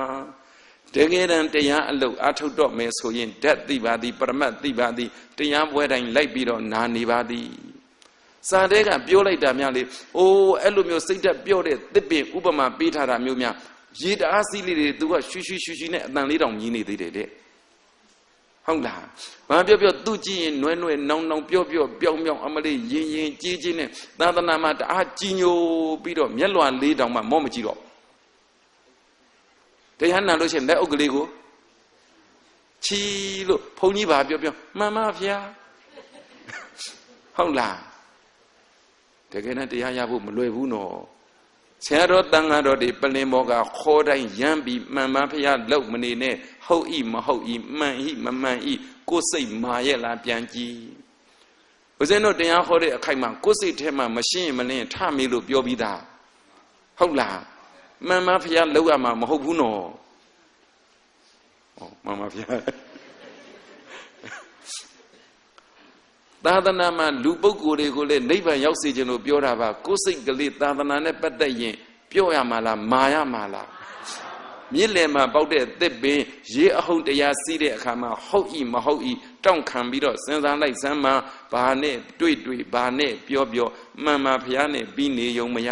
Speaker 1: တကယ်တမ်းတရားအလုပ်အထုတ်တော့မယ်ဆိုရင်ဓာတ်သိပါသည်ပရမတ်သိပါသည်တရားပွဲတိုင်းလိုက်ပြီးတော့နာနေပါသည်စာတဲကပြောလိုက်တာများလေအိုးအဲ့လိုမျိုးစိတ်ဓာတ်ပြောတဲ့တစ်ပင်ဥပမာပေးထားတာမျိုးများရေတအားစီးလေးတွေသူကရွှွှွှွှွှနဲ့အတန်လေးတောင်မြည်နေသေးတယ်တဲ့ ဟုတ်လားဘာပြောပြောသူကြည့်ရင်နွဲ့နွဲ့နောင်နောင်ပြောပြောပြောင်းပြောင်းအမလေးရင်ရင်ကြီးကြီးနဲ့သာသနာမှာတအားကြီးညိုပြီးတော့မျက်လွှာလေးတောင်မှမော့မကြည့်တော့တရားနာလို့ရှိရင်လက်အုပ်ကလေးကိုချီလို့ဘုန်းကြီးဘာပြောပြောမှန်ပါဗျာဟုတ်လားတကယ်နဲ့တရားရဖို့မလွယ်ဘူးနော် ဆရာတော်တန်ဃာတော်ဒီပလင်ဘောကခေါ်တိုင်းရမ်းပြီးမှန်မှန်ဖျားလောက်မနေနဲ့ဟုတ်ဤမဟုတ်ဤမှန်ဤမမှန်ဤကိုယ်စိတ်မာရဲ့လားပြန်ကြည့်ဦးဇင်းတို့တရားဟောတဲ့အခိုက်မှာကိုယ်စိတ်ထဲမှာမရှင်းရင်မလင်းထမေးလို့ပြောပြီးသားဟုတ်လားမှန်မှန်ဖျားလောက်ရမှာမဟုတ်ဘူးနော်ဟောမှန်မှန်ဖျား သာသနာမှာလူပုဂ္ဂိုလ်တွေကိုလည်းနိဗ္ဗာန်ရောက်စေခြင်းလို့ပြောတာပါကိုယ်စိတ်ကလေးသာသနာနဲ့ပတ်သက်ရင်ပြောရမှာလားမာရမှာလားမြစ်လယ်မှာပေါက်တဲ့သစ်ပင်ရေအဟုတ်တရားစီးတဲ့အခါမှာဟုတ်ဤမဟုတ်ဤတောင့်ခံပြီးတော့စဉ်းစားလိုက်စမ်းမှဘာနဲ့တွေ့တွေ့ဘာနဲ့ပြောပြောမှန်မှန်ဖျားနဲ့ပြီးနေုံမရ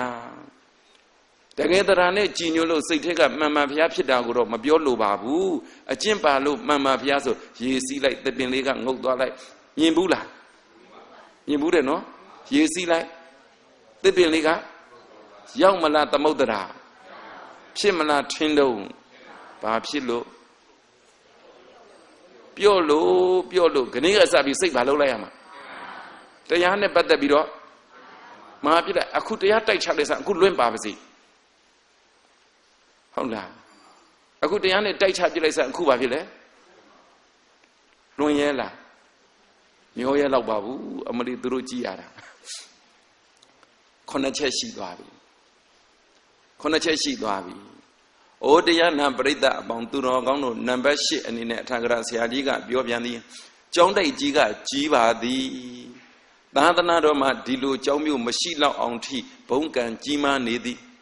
Speaker 1: တကယ်တရားနဲ့ကြည်ညိုလို့စိတ်ထက်ကမှန်မှန်ဖျားဖြစ်တာကိုတော့မပြောလိုပါဘူးအကျင့်ပါလို့မှန်မှန်ဖျားဆိုရေစီးလိုက်သစ်ပင်လေးကငုတ်သွားလိုက်မြင်ဘူးလား မြင်ဘူးတယ်နော်ရေစီးလိုက်သစ်ပင်လေးကရောက်မလားသမုဒ္ဒရာဖြစ်မလားထင်းတုံးဘာဖြစ်လို့ပြော့လို့ပြော့လို့ခဏကစပြီးစိတ်ဘာလုပ်လိုက်ရမှာတရားနဲ့ပတ်သက်ပြီးတော့မဟာပြည့်လိုက်အခုတရားတိုက်ချလိုက်စအခုလွင့်ပါပါစေဟုတ်လားအခုတရားနဲ့တိုက်ချပြလိုက်စအခုဘာဖြစ်လဲလွန်ရဲလား မျောရဲတော့ပါဘူးအမလီသူတို့ကြည်ရတာခုနှစ်ချက်ရှိသွားပြီခုနှစ်ချက်ရှိသွားပြီ။အိုတရားနာပရိသတ်အပေါင်းသူတော်ကောင်းတို့နံပါတ်၈အနေနဲ့အထာဂရဆရာကြီးကပြောပြန်သည်ကျောင်းတိုက်ကြီးကကြီးပါသည်။သာသနာတော်မှာဒီလိုကျောင်းမျိုးမရှိတော့အောင်ထိဘုံကံကြီးမားနေသည်။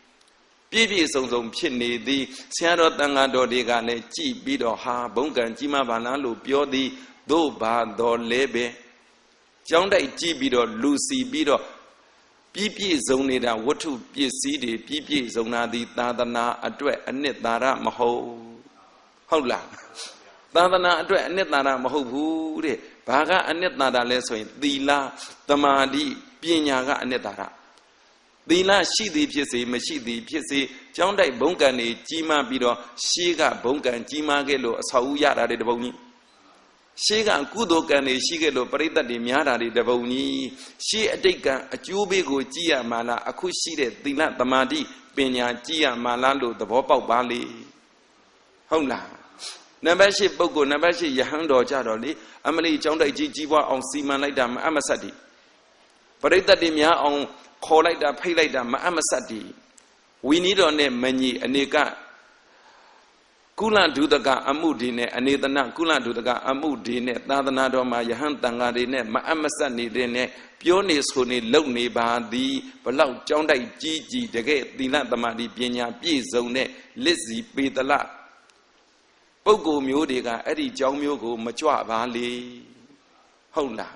Speaker 1: ပြည့်ပြည့်စုံစုံဖြစ်နေသည်ဆရာတော်တန်ဃာတော်တွေကလည်းကြည်ပြီးတော့ဟာဘုံကံကြီးမားပါလားလို့ပြောသည် သို့ပါတော်လဲပဲကျောင်းတိုက်ကြည့်ပြီးတော့လူစီပြီးတော့ပြည့်ပြည့်စုံနေတာဝတ္ထုပစ္စည်းတွေပြည့်ပြည့်စုံတာဒီသာသနာအတွက်အနှစ်သာရမဟုတ်ဟုတ်လားသာသနာအတွက်အနှစ်သာရမဟုတ်ဘူးတဲ့ဘာကအနှစ်သာရလဲဆိုရင်သီလသမာဓိပညာကအနှစ်သာရသီလရှိသည်ဖြစ်စေမရှိသည်ဖြစ်စေကျောင်းတိုက်ဘုံကံတွေကြီးမားပြီးတော့ရှေးကဘုံကံကြီးမားခဲ့လို့အဆောက်အဦရတာတွေတပုံကြီး ရှေးကကုသိုလ်ကံတွေရှိခဲ့လို့ပရိသတ်တွေများတာတွေတပုံကြီးရှေးအတိတ်ကံအကျိုးပေးကိုကြည်ရမှာလားအခုရှိတဲ့သီလသမာဓိပညာကြည်ရမှာလားလို့သဘောပေါက်ပါလေဟုတ်လားနံပါတ်၈ပုဂ္ဂိုလ်နံပါတ်၈ယဟန်တော်ကြတော့လေအမလီကျောင်းတိုက်ကြီးကြီးပွားအောင်စီမံလိုက်တာမအမဆက်တည်ပရိသတ်တွေများအောင်ခေါ်လိုက်တာဖိတ်လိုက်တာမအမဆက်တည်ဝီနီတော်နဲ့မညီအနေက ကုလဒုဒကအမှုဒီနဲ့အနေသနကုလဒုဒကအမှုဒီနဲ့သာသနာတော်မှာယဟန်တန်ဃာတွေနဲ့မအမဆက်နေတဲ့နဲ့ပြောနေဆိုနေလုံနေပါသည်ဘလောက်ကြောင်းတိုက်ကြီးကြီးတကယ်သီလသမာဓိပညာပြည့်စုံတဲ့လစ်စီပေတလပုဂ္ဂိုလ်မျိုးတွေကအဲ့ဒီကြောင်းမျိုးကိုမကြွပါလေဟုတ်လား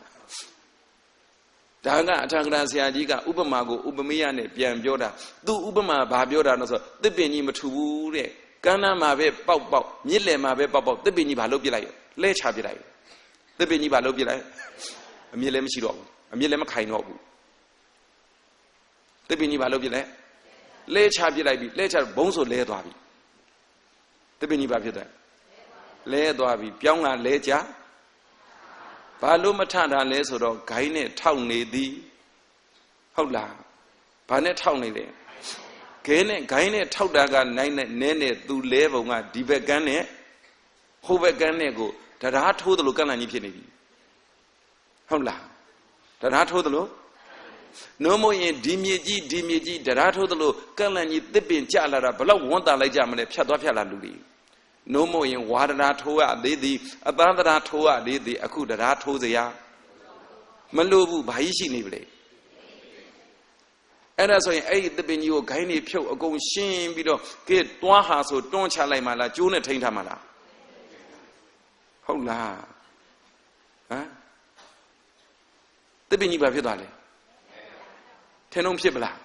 Speaker 1: ဒါကအထာဂရဆရာကြီးကဥပမာကိုဥပမေယနဲ့ပြန်ပြောတာသူဥပမာဘာပြောတာလဲဆိုသစ်ပင်ကြီးမထူဘူးတဲ့ ကမ်းနားမှာပဲပေါက်ပေါက်မြစ်လယ်မှာပဲပေါက်ပေါက်သစ်ပင်ကြီးဘာလုပ်ပြလိုက်လဲချပြလိုက်သစ်ပင်ကြီးဘာလုပ်ပြလိုက်အမြစ်လည်းမရှိတော့ဘူးအမြစ်လည်းမခိုင်တော့ဘူးသစ်ပင်ကြီးဘာလုပ်ပြလိုက်လဲချပြလိုက်ပြီလဲချဘုံဆိုလဲသွားပြီသစ်ပင်ကြီးဘာဖြစ်တယ်လဲသွားပြီပြောင်းကလဲချဘာလို့မထတာလဲဆိုတော့ဂိုင်းနဲ့ထောက်နေသည်ဟုတ်လားဘာနဲ့ထောက်နေလဲ ခဲနဲ့ဂိုင်းနဲ့ထောက်တာကနိုင်နဲ့နဲနဲ့သူလဲပုံကဒီဘက်ကန်းနဲ့ဟိုဘက်ကန်းနဲ့ကိုတရားထိုးသလိုကန့်လန့်ကြီးဖြစ်နေပြီဟုတ်လားတရားထိုးသလိုနို့မို့ရင်ဒီမြေကြီးဒီမြေကြီးတရားထိုးသလိုကန့်လန့်ကြီးတစ်ပင်ကြလာတာဘလောက်ဝန်တာလိုက်ကြမလဲဖြတ်သွားဖြတ်လာလူတွေနို့မို့ရင်ဝါဒနာထိုးရသေးသည်အတန်းတရားထိုးရသေးသည်အခုတရားထိုးစရာမလိုဘူးဘာကြီးရှိနေပြီလေ အဲ့ဒါဆိုရင်အဲ့ဒီတပင်ကြီးကိုဂိုင်းနေဖြုတ်အကုန်ရှင်းပြီးတော့ကဲတွားဟာဆိုတွန်းချလိုက်မှလားကျိုးနဲ့ထိန်းထားမှလားဟုတ်လားဟမ်တပင်ကြီးဘာဖြစ်သွားလဲထင်းလုံးဖြစ်ပလား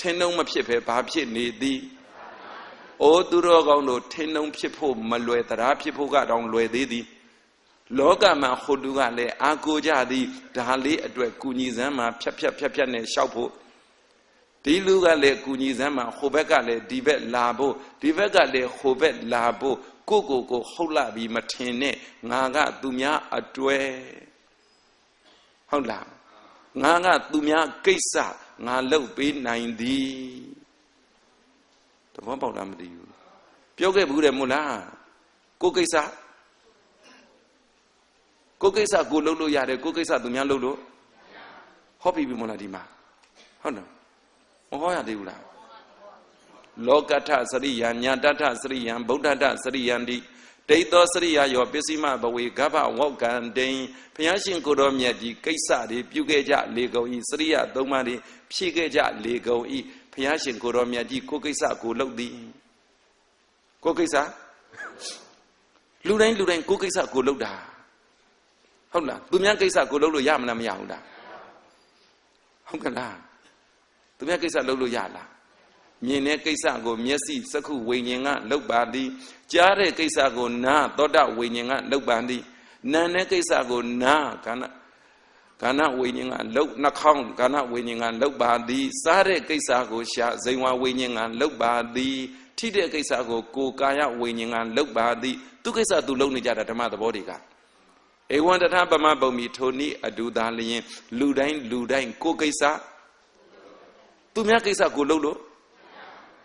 Speaker 1: ထင်းလုံးမဖြစ်ပဲဘာဖြစ်နေသည်အိုးသူတော်ကောင်းတို့ထင်းလုံးဖြစ်ဖို့မလွယ်တရားဖြစ်ဖို့ကတော့လွယ်သေးသည်လောကမှာဟိုလူကလည်းအာကိုကြသည်ဒါလေးအတွက်ကုညီစမ်းမှာဖြတ်ဖြတ်ဖြတ်ဖြတ်နဲ့ရှောက်ဖို့ ဒီလူကလည်းကုညီစမ်းမှာဟိုဘက်ကလည်းဒီဘက်လာဖို့ဒီဘက်ကလည်းဟိုဘက်လာဖို့ကိုကိုကိုဟုတ်လာပြီးမထင်နဲ့ငါကသူများအတွဲဟုတ်လားငါကသူများကိစ္စငါလုပ်ပေးနိုင်သည်တဘောပေါက်လားမသိဘူးပြောခဲ့ဘူးတယ်မို့လားကိုကိစ္စကိုကိစ္စကိုလုပ်လို့ရတယ်ကိုကိစ္စသူများလုပ်လို့ဟောပြီပြီမို့လားဒီမှာဟုတ်တယ် မဟောရသေးဘူးလားလောကထစရိယညာတထစရိယံဗုဒ္ဓတစရိယံတိဒိဋ္ဌောစရိယယောပစ္စည်းမဘဝေဂဗဝောကံတိန်ဘုရားရှင်ကိုတော်မြတ်ကြီးကိစ္စတွေပြုခဲ့ကြလေကုန်ဤစရိယသုံးပါးတွေဖြည့်ခဲ့ကြလေကုန်ဤဘုရားရှင်ကိုတော်မြတ်ကြီးကိုကိစ္စကိုလုပ်သည်ကိုကိစ္စလူတိုင်းလူတိုင်းကိုကိစ္စကိုလုပ်တာဟုတ်လားသူများကိစ္စကိုလုပ်လို့ရမလားမရဘူးလားဟုတ်ကလား သူများကိစ္စလုပ်လို့ရလားမြင်တဲ့ကိစ္စကိုမျက်စိစက္ခုဝိညာဉ်ကလုပ်ပါသည်ကြားတဲ့ကိစ္စကိုနာသောတဝိညာဉ်ကလုပ်ပါသည်နာတဲ့ကိစ္စကိုနာခန္ဓာခန္ဓာဝိညာဉ်ကလှုပ်နှာခေါင်းခန္ဓာဝိညာဉ်ကလှုပ်ပါသည်စားတဲ့ကိစ္စကိုရှာဇိမ်ဝဝိညာဉ်ကလှုပ်ပါသည်ထိတဲ့ကိစ္စကိုကိုယ်ကာယဝိညာဉ်ကလှုပ်ပါသည်သူကိစ္စသူလှုပ်နေကြတာဓမ္မသဘောတွေကဧဝံတထပမပုံမီထိုနည်းအတူသာလျင်လူတိုင်းလူတိုင်းကိုကိစ္စ သူများကိစ္စကိုလှုပ်လို့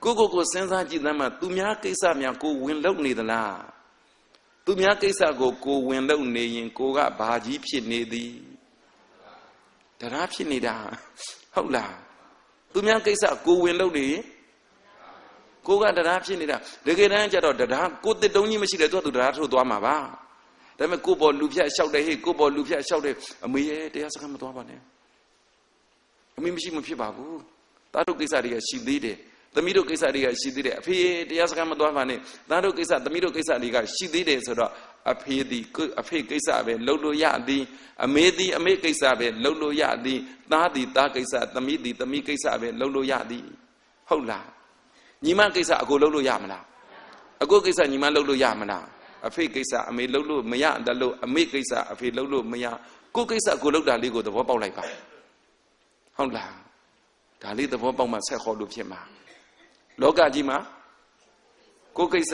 Speaker 1: ကိုကိုကိုစဉ်းစားကြည့်သမ်းမှသူများကိစ္စများကိုဝင်လုံနေသလားသူများကိစ္စကိုကိုဝင်လုံနေရင်ကိုကဘာကြီးဖြစ်နေသည်တရားဖြစ်နေတာဟုတ်လားသူများကိစ္စကိုဝင်လုံနေရင်ကိုကတရားဖြစ်နေတာတကယ်တမ်းကျတော့တရားကိုတစ်တုံးကြီးမရှိတယ်သူကသူတရားထုတ်သွားမှာပါဒါပေမဲ့ကိုပေါ်လူဖြတ်လျှောက်တယ်ဟေ့ကိုပေါ်လူဖြတ်လျှောက်တယ်အမေရဲ့တရားစကားမသွားပါနဲ့အမေမရှိမဖြစ်ပါဘူး တားတို့ကိစ္စတွေကရှိသေးတယ်သမီးတို့ကိစ္စတွေကရှိသေးတယ်အဖေတရားစကားမသွားပါနဲ့သားတို့ကိစ္စသမီးတို့ကိစ္စတွေကရှိသေးတယ်ဆိုတော့အဖေသည်အဖေကိစ္စပဲလှုပ်လို့ရသည်အမေသည်အမေကိစ္စပဲလှုပ်လို့ရသည်သားသည်သားကိစ္စသမီးသည်သမီးကိစ္စပဲလှုပ်လို့ရသည်ဟုတ်လားညီမကိစ္စအကိုလှုပ်လို့ရမလားအကိုကိစ္စညီမလှုပ်လို့ရမလားအဖေကိစ္စအမေလှုပ်လို့မရတယ်လို့အမေကိစ္စအဖေလှုပ်လို့မရကိုကိစ္စကိုလှုပ်တာလေးကိုသဘောပေါက်လိုက်ပါဟုတ်လား ဒါလေးသဘောပေါက်မှဆက်ခေါ်လို့ဖြစ်မှာလောကကြီးမှာကိုယ်ကိစ္စ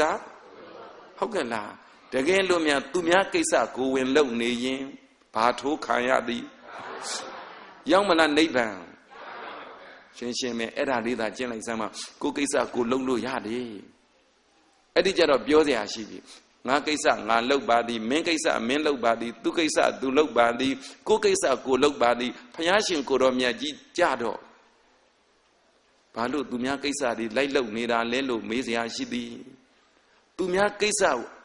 Speaker 1: ဟုတ်ကဲ့လားတကယ်လို့များသူများကိစ္စကိုဝင်လုံနေရင်ဘာထိုးခံရသည်ရောက်မလားနိဗ္ဗာန်ရှင်းရှင်းပဲအဲ့ဒါလေးသာကျင့်လိုက်စမ်းပါကိုကိစ္စကိုလုံလို့ရတယ်အဲ့ဒီကြတော့ပြောစရာရှိပြီငါကိစ္စငါလုံပါသည်မင်းကိစ္စမင်းလုံပါသည်သူကိစ္စသူလုံပါသည်ကိုကိစ္စကိုလုံပါသည်ဖះရှင်ကိုတော်မြတ်ကြီးကြတော့ ဘာလို့သူများကိစ္စတွေလိုက်လုပ်နေတာလဲလို့မေးစရာရှိသည်သူများကိစ္စ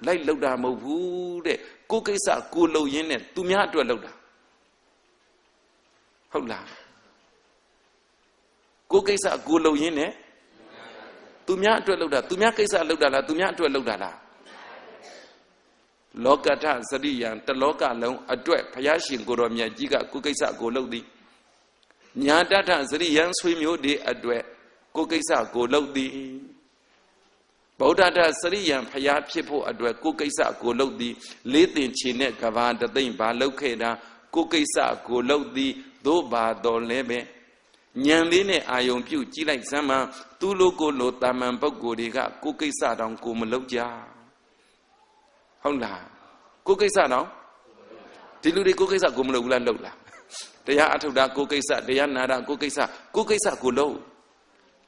Speaker 1: လိုက်လုပ်တာမဟုတ်ဘူးတဲ့ကိုကိစ္စကိုလုပ်ရင်းနဲ့သူများအတွက်လုပ်တာဟုတ်လားကိုကိစ္စကိုလုပ်ရင်းနဲ့သူများအတွက်လုပ်တာသူများကိစ္စလုပ်တာလားသူများအတွက်လုပ်တာလားလောကထစရိယံတလောကလုံးအတွက်ဘုရားရှင်ကိုတော်မြတ်ကြီးကကိုကိစ္စကိုလုပ်သည်ညာတထစရိယံဆွေမျိုးဒီအတွက် ကိုကိစ္စကိုလုပ်သည်ဗုဒ္ဓတစရိယံဖျားဖြစ်ဖို့အတွက်ကိုကိစ္စကိုလုပ်သည် လေးတင်ချေနဲ့ကဘာတသိမ့်ဘာလုပ်ခဲ့တာကိုကိစ္စကိုလုပ်သည်သို့ပါတော်လဲပဲညံလေးနဲ့အာယုံပြုတ်ကြည့်လိုက်စမ်းမှသူ့လိုကိုလိုတာမန်ပုဂ္ဂိုလ်တွေကကိုကိစ္စတောင်ကိုမလုပ်ကြဟုတ်လားကိုကိစ္စတောင်ဒီလူတွေကိုကိစ္စကိုမလုပ်ဘူးလားလုပ်လားတရားအထုတ်တာကိုကိစ္စတရားနာတာကိုကိစ္စကိုကိစ္စကိုလုပ်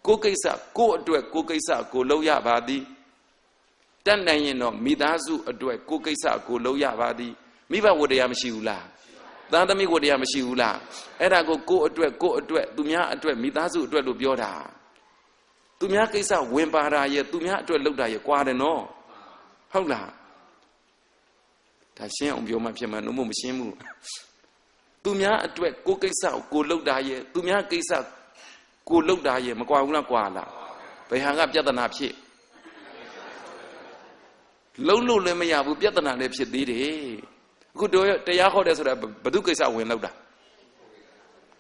Speaker 1: ကိုကိစ္စကိုအတွက်ကိုကိစ္စကိုလုပ်ရပါသည်တတ်နိုင်ရင်တော့မိသားစုအတွက်ကိုကိစ္စကိုလုပ်ရပါသည်မိဘဝတရားမရှိဘူးလားသားသမီးဝတရားမရှိဘူးလားအဲ့ဒါကိုကိုအတွက်ကိုအတွက်သူများအတွက်မိသားစုအတွက်လို့ပြောတာသူများကိစ္စဝင်ပါတာရဲ့သူများအတွက်လုပ်တာရဲ့ကွာတယ်နော်ဟုတ်လားဒါရှင်းအောင်ပြောမှဖြစ်မှာနှုတ်မမရှင်းဘူးသူများအတွက်ကိုကိစ္စကိုလုပ်တာရဲ့သူများကိစ္စ ကိုလုပ်တာရဲ့မကွာဘူးလားကွာလားဘယ်ဟာကပြဿနာဖြစ်လုံးလို့လည်းမရဘူးပြဿနာလည်းဖြစ်သေးတယ်အခုတို့တရားဟောတယ်ဆိုတာဘု து ကိစ္စဝင်လောက်တာ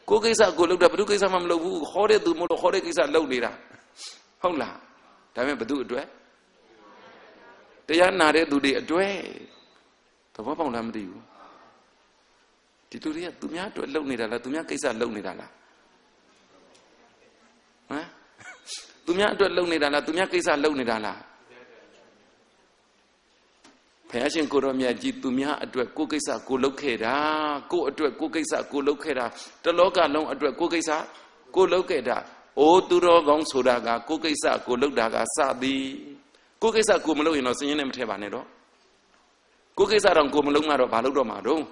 Speaker 1: ကိုကိစ္စကိုလုပ်တာဘု து ကိစ္စမှမလုပ်ဘူးဟောတဲ့သူမလို့ဟောတဲ့ကိစ္စလုပ်နေတာဟုတ်လားဒါပေမဲ့ဘု து အတွက်တရားနာတဲ့သူတွေအတွက်သဘောပေါက်လားမသိဘူးဒီလူတွေကသူများအတွက်လုပ်နေတာလားသူများကိစ္စလုပ်နေတာလား သူများအတွက်လုပ်နေတာလားသူများကိစ္စလုပ်နေတာလားဘုရားရှင်ကိုရောမြတ်ကြီးသူများအတွက်ကိုကိစ္စကိုလုပ်ခဲ့တာကိုအတွက်ကိုကိစ္စကိုလုပ်ခဲ့တာတလောကလုံးအတွက်ကိုကိစ္စကိုလုပ်ခဲ့တာအိုးသူတော်ကောင်းဆိုတာကကိုကိစ္စကိုလုပ်တာကစသည်ကိုကိစ္စကိုမလုပ်ရင်တော့စင်ရင်နဲ့မထည့်ပါနဲ့တော့ကိုကိစ္စတော့ကိုမလုပ်မှတော့ဘာလုပ်တော့မှာတော့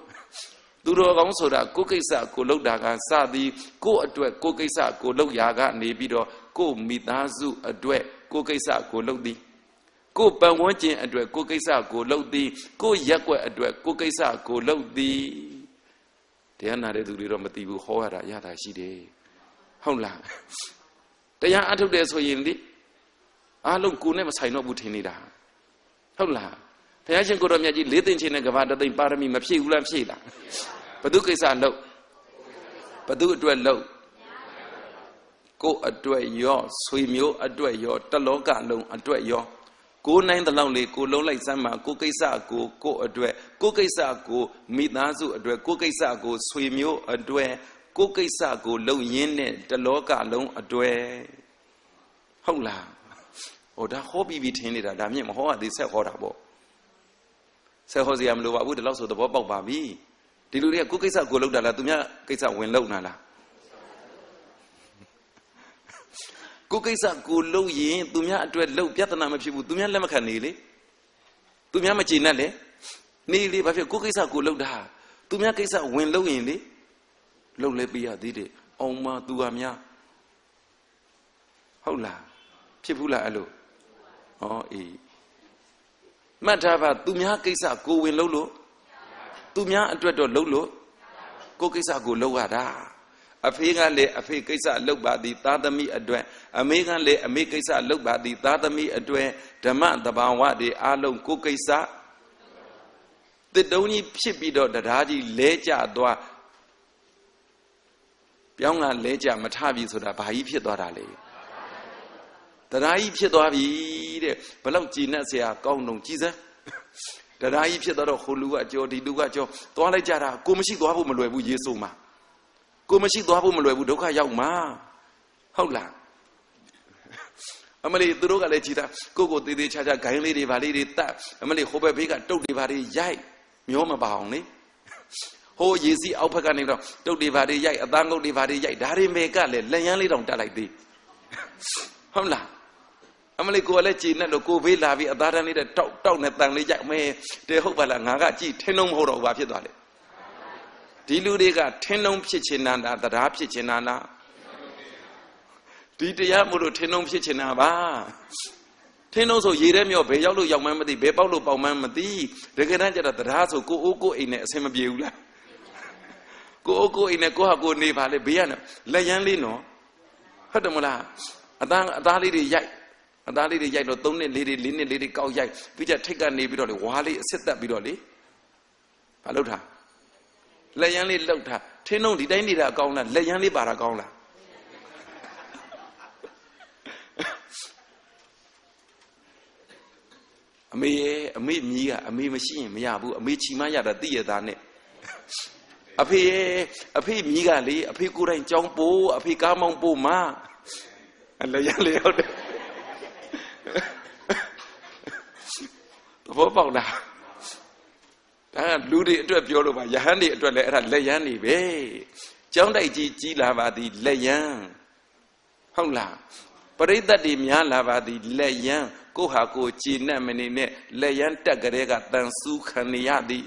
Speaker 1: သူတော်ကောင်းဆိုတာကိုကိစ္စကိုလုပ်တာကစသည်ကိုအတွက်ကိုကိစ္စကိုလုပ်ရာကနေပြီးတော့ ကိုမိသားစုအတွက်ကိုကိစ္စကိုလုပ်သည်ကိုပတ်ဝန်းကျင်အတွက်ကိုကိစ္စကိုလုပ်သည်ကိုရက်ွက်အတွက်ကိုကိစ္စကိုလုပ်သည်တရားနာတဲ့သူတွေတော့မသိဘူးဟောရတာရတာရှိတယ်ဟုတ်လားတရားအထုတ်တယ်ဆိုရင်ဒီအားလုံးကိုနဲ့မဆိုင်တော့ဘူးထင်နေတာဟုတ်လားဘုရားရှင်ကိုတော်မြတ်ကြီးလေးသိင်ချင်းနဲ့ကဘာတသိမ့်ပါရမီမဖြည့်ဘူးလားဖြည့်လားဘသူကိစ္စလုပ်ဘသူအတွက်လုပ် ကိုအတွက်ရောဆွေမျိုးအတွက်ရောတလောကလုံးအတွက်ရောကိုနိုင်တဲ့လောက်လေးကိုလုံးလိုက်စမ်းမှာကိုကိစ္စကိုကိုအတွက်ကိုကိစ္စကိုမိသားစုအတွက်ကိုကိစ္စကိုဆွေမျိုးအတွက်ကိုကိစ္စကိုလုံရင်းနဲ့တလောကလုံးအတွက်ဟုတ်လားဟိုဒါဟောပြီးပြီးထင်းနေတာဒါမြင့်မဟောရသေးဆက်ဟောတာပေါ့ဆက်ဟောစရာမလိုပါဘူးဒီလောက်ဆိုသဘောပေါက်ပါပြီဒီလူတွေကကိုကိစ္စကိုလုပ်တာလားသူများကိစ္စဝင်လုပ်နာလား ကိုကိစ္စကိုလုပ်ရင်သူများအတွက်လုပ်ပြဿနာမဖြစ်ဘူးသူများလက်မခံနေလေသူများမကျေနပ်လေနေလေဘာဖြစ်ကိုကိစ္စကိုလုပ်တာသူများကိစ္စဝင်လုပ်ရင်လေလုပ်လဲပြရသေးတယ်အောင်မသူဟာများဟုတ်လားဖြစ်ဘူးလားအဲ့လိုဟောအေးမှတ်ထားပါသူများကိစ္စကိုဝင်လုပ်လို့သူများအတွက်တော့လုပ်လို့ကိုကိစ္စကိုလုပ်ရတာ အဖေကလည်းအဖေကိစ္စလုပ်ပါသည်သားသမီးအတွက်အမေကလည်းအမေကိစ္စလုပ်ပါသည်သားသမီးအတွက်ဓမ္မတဘာဝတွေအားလုံးကိုကိစ္စတစ်တုံးကြီးဖြစ်ပြီးတော့တရားကြီးလဲကျသွားပြောင်းကလဲကျမထပြီဆိုတာဘာကြီးဖြစ်သွားတာလဲတရားကြီးဖြစ်သွားပြီတဲ့ဘလောက်ကြည်နဲ့ဆရာကောင်းတော့ကြည်စမ်းတရားကြီးဖြစ်တော့ဟိုလူကကြောဒီလူကကြောသွားလိုက်ကြတာကိုမရှိသွားဖို့မလွယ်ဘူးယေဆုမှာ ကိုမရှိသွားဖို့မလွယ်ဘူးဒုက္ခရောက်မှာဟုတ်လားအမလေးသူတို့ကလည်းကြည်တာကိုကိုသေးသေးချာချာဂိုင်းလေးတွေဗာလေးတွေတတ်အမလေးဟိုဘက်ဘေးကတုတ်တွေဗာတွေရိုက်မျောမပါအောင်လေဟိုရေစီအောက်ဘက်ကနေတော့တုတ်တွေဗာတွေရိုက်အသားငုတ်တွေဗာတွေရိုက်ဒါတွေမဲကလည်းလက်ရန်လေးတောင်တက်လိုက်သေးဟုတ်လားအမလေးကိုကလည်းကြည်နဲ့လို့ကိုဘေးလာပြီးအသားတန်းလေးတဲ့တောက်တောက်နဲ့တန်လေးရိုက်မဲတဲဟုတ်ပါလားငါကကြည်ထင်းလုံးမဟုတ်တော့ဘာဖြစ်သွားလဲ ဒီလူတွေကထင်းလုံးဖြစ်ချင်တာတရားဖြစ်ချင်တာလားဒီတရားမို့လို့ထင်းလုံးဖြစ်ချင်တာပါထင်းလုံးဆိုရေထဲမြော့ဘယ်ရောက်လို့ရောက်မှန်းမသိဘယ်ပေါက်လို့ပေါက်မှန်းမသိတကယ်တမ်းကျတော့တရားဆိုကိုအိုးကိုအိမ်နဲ့အဆင်မပြေဘူးလားကိုအိုးကိုအိမ်နဲ့ကိုဟာကိုနေပါလေဘေးကလက်ရန်လေးနော်ဟုတ်တယ်မလားအသားအသားလေးတွေရိုက်အသားလေးတွေရိုက်တော့၃နှစ်လေးတွေ၄နှစ်လေးတွေကောက်ရိုက်ပြီးကြထိတ်ကနေပြီးတော့လေဝါးလေးအစ်စ်တက်ပြီးတော့လေဘာလုပ်တာ လက်ရန်လေးလှုပ်ထားထင်းလုံးဒီတိုင်းနေတာကောင်းလားလက်ရန်လေးပါတာကောင်းလားအမေရဲ့အမေမြည်ကအမေမရှိရင်မရဘူးအမေချီမရတာသိရတာနဲ့အဖေရဲ့အဖေမြည်ကလေအဖေကိုယ်တိုင်ကြောင်းပိုးအဖေကားမောင်းပို့မှာလက်ရန်လေးဟုတ်တယ်သဘောပေါက်လား ဒါကလူတွေအတွက်ပြောလို့ပါယဟန်တွေအတွက်လည်းအဲ့ဒါလက်ရန်နေပဲကျောင်းတိုက်ကြီးကြီးလာပါသည်လက်ရန်ဟုတ်လားပရိသတ်တွေများလာပါသည်လက်ရန်ကိုဟာကိုကြည်နဲ့မနေနဲ့လက်ရန်တက်ကလေးကတန်ဆူးခံရသည်